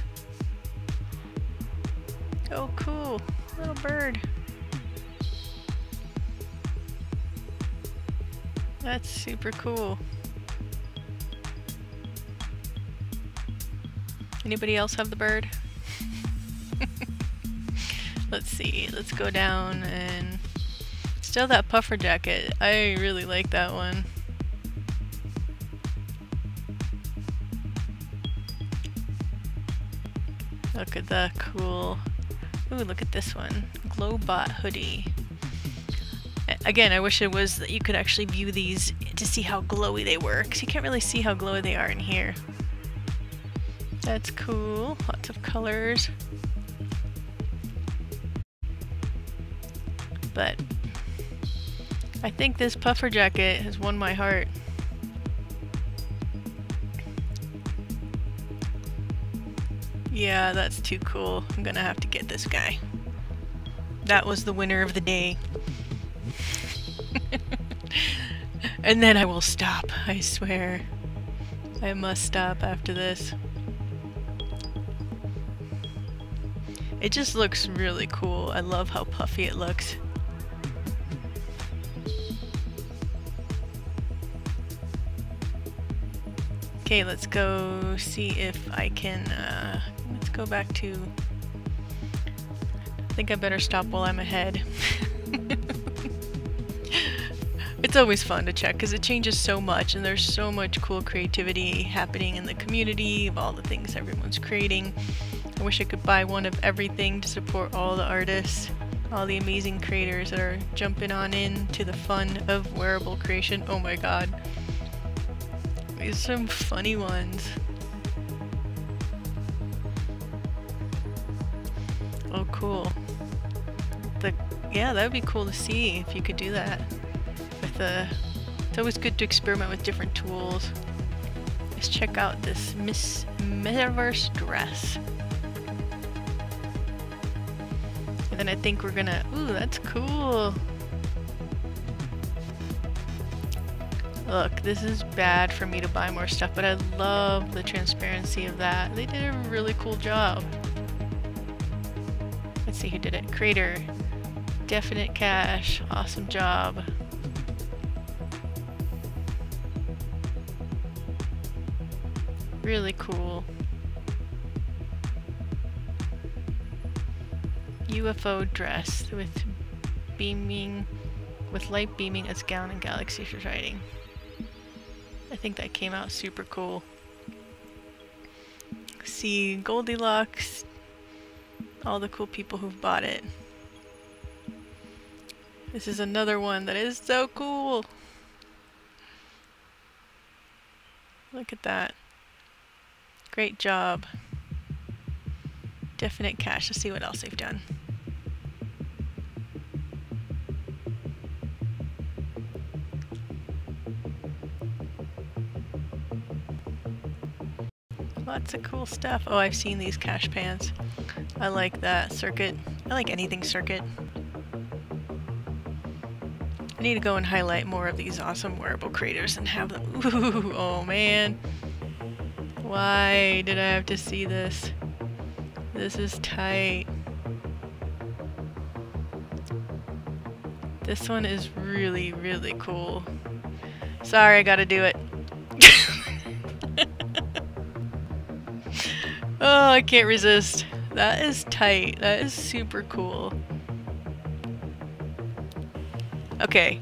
Oh cool, little bird. That's super cool. Anybody else have the bird? let's see, let's go down and still that puffer jacket. I really like that one. Look at the cool, ooh look at this one, Glowbot hoodie. Again, I wish it was that you could actually view these to see how glowy they were, because you can't really see how glowy they are in here. That's cool. Lots of colors. But I think this puffer jacket has won my heart. Yeah, that's too cool. I'm gonna have to get this guy. That was the winner of the day. and then I will stop, I swear. I must stop after this. It just looks really cool. I love how puffy it looks. Okay, let's go see if I can, uh, let's go back to, I think I better stop while I'm ahead. it's always fun to check because it changes so much and there's so much cool creativity happening in the community of all the things everyone's creating. I wish I could buy one of everything to support all the artists, all the amazing creators that are jumping on in to the fun of wearable creation. Oh my god. These are some funny ones. Oh cool. The yeah, that would be cool to see if you could do that. With the it's always good to experiment with different tools. Let's check out this Miss Metaverse dress. Then I think we're gonna... Ooh, that's cool. Look, this is bad for me to buy more stuff, but I love the transparency of that. They did a really cool job. Let's see who did it. Creator. Definite Cash. Awesome job. Really cool. UFO dress with beaming, with light beaming as gown and galaxy writing. I think that came out super cool. See Goldilocks, all the cool people who've bought it. This is another one that is so cool. Look at that. Great job. Definite cash. Let's see what else they've done. Lots of cool stuff. Oh, I've seen these cash pans. I like that circuit. I like anything circuit. I need to go and highlight more of these awesome wearable creators and have them. Ooh, oh man. Why did I have to see this? This is tight. This one is really, really cool. Sorry, I gotta do it. Oh, I can't resist. That is tight. That is super cool. Okay.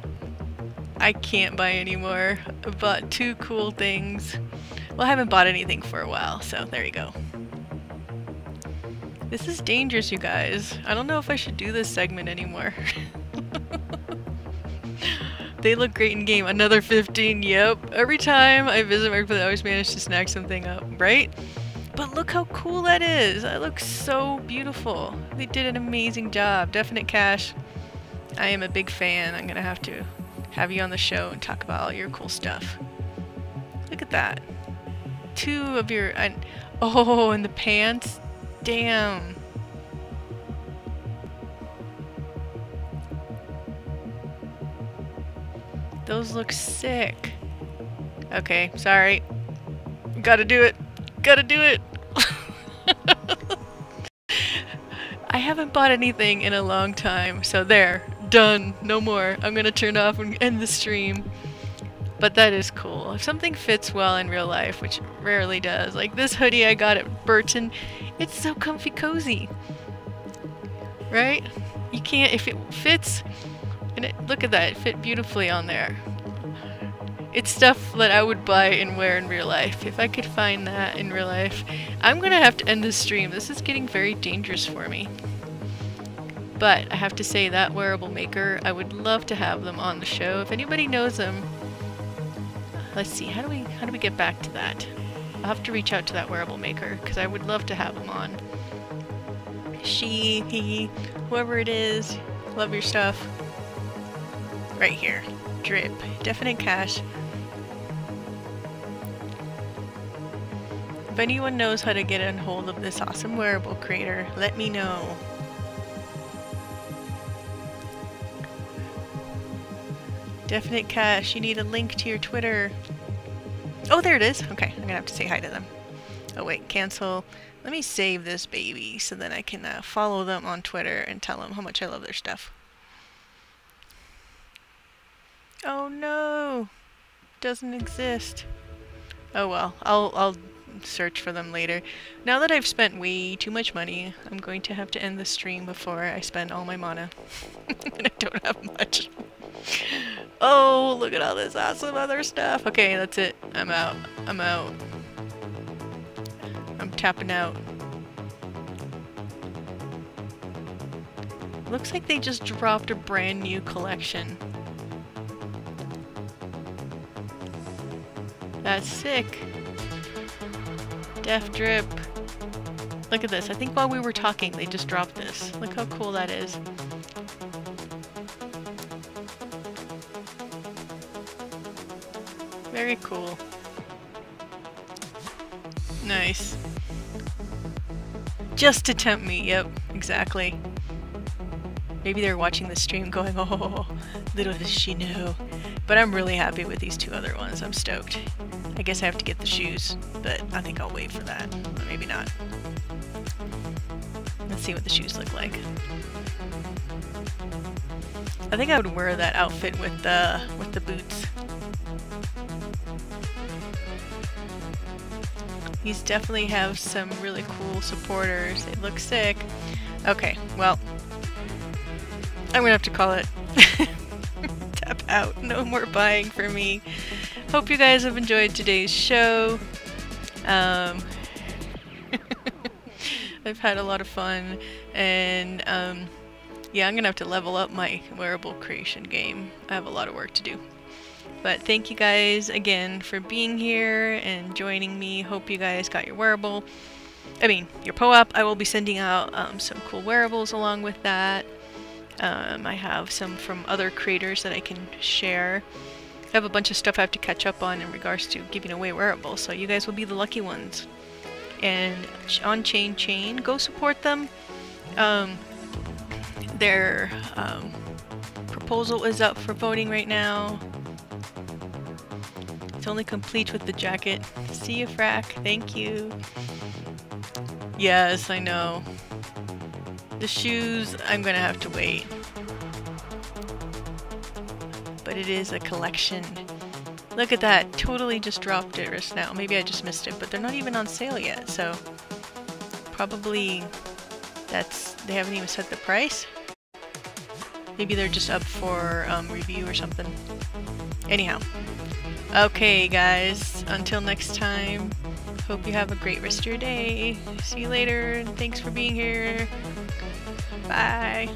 I can't buy anymore. I bought two cool things. Well, I haven't bought anything for a while, so there you go. This is dangerous, you guys. I don't know if I should do this segment anymore. they look great in game. Another 15, yep. Every time I visit Marketplace, I always manage to snag something up, right? But look how cool that is. That looks so beautiful. They did an amazing job. Definite Cash. I am a big fan. I'm going to have to have you on the show and talk about all your cool stuff. Look at that. Two of your... Uh, oh, and the pants. Damn. Those look sick. Okay, sorry. Gotta do it. Gotta do it. I haven't bought anything in a long time, so there. Done. No more. I'm gonna turn off and end the stream. But that is cool. If something fits well in real life, which rarely does, like this hoodie I got at Burton, it's so comfy cozy. Right? You can't, if it fits, and it, look at that, it fit beautifully on there. It's stuff that I would buy and wear in real life. If I could find that in real life. I'm gonna have to end this stream. This is getting very dangerous for me. But I have to say that wearable maker, I would love to have them on the show. If anybody knows them, let's see, how do we how do we get back to that? I'll have to reach out to that wearable maker because I would love to have them on. She, he, whoever it is, love your stuff. Right here. Drip. Definite cash. If anyone knows how to get a hold of this awesome wearable creator, let me know. Definite Cash, you need a link to your Twitter. Oh, there it is. Okay, I'm gonna have to say hi to them. Oh wait, cancel. Let me save this baby so that I can uh, follow them on Twitter and tell them how much I love their stuff. Oh no! Doesn't exist. Oh well, I'll, I'll search for them later. Now that I've spent way too much money, I'm going to have to end the stream before I spend all my mana. and I don't have much. Oh, look at all this awesome other stuff. Okay, that's it. I'm out. I'm out. I'm tapping out. Looks like they just dropped a brand new collection. That's sick. Def Drip. Look at this. I think while we were talking, they just dropped this. Look how cool that is. Very cool. Nice. Just to tempt me, yep, exactly. Maybe they're watching the stream going, oh, little does she know. But I'm really happy with these two other ones. I'm stoked. I guess I have to get the shoes, but I think I'll wait for that. Maybe not. Let's see what the shoes look like. I think I would wear that outfit with the with the boots. These definitely have some really cool supporters. They look sick. Okay, well, I'm gonna have to call it. Tap out. No more buying for me. Hope you guys have enjoyed today's show. Um, I've had a lot of fun, and um, yeah, I'm gonna have to level up my wearable creation game. I have a lot of work to do. But thank you guys again for being here and joining me. Hope you guys got your wearable. I mean, your POAP. I will be sending out um, some cool wearables along with that. Um, I have some from other creators that I can share. I have a bunch of stuff I have to catch up on in regards to giving away wearables, so you guys will be the lucky ones. And on Chain Chain, go support them. Um, their um, proposal is up for voting right now. It's only complete with the jacket. See you, Frack. Thank you. Yes, I know. The shoes, I'm gonna have to wait. But it is a collection. Look at that, totally just dropped it just now. Maybe I just missed it, but they're not even on sale yet, so probably that's, they haven't even set the price. Maybe they're just up for um, review or something. Anyhow. Okay guys, until next time, hope you have a great rest of your day. See you later, thanks for being here. Bye.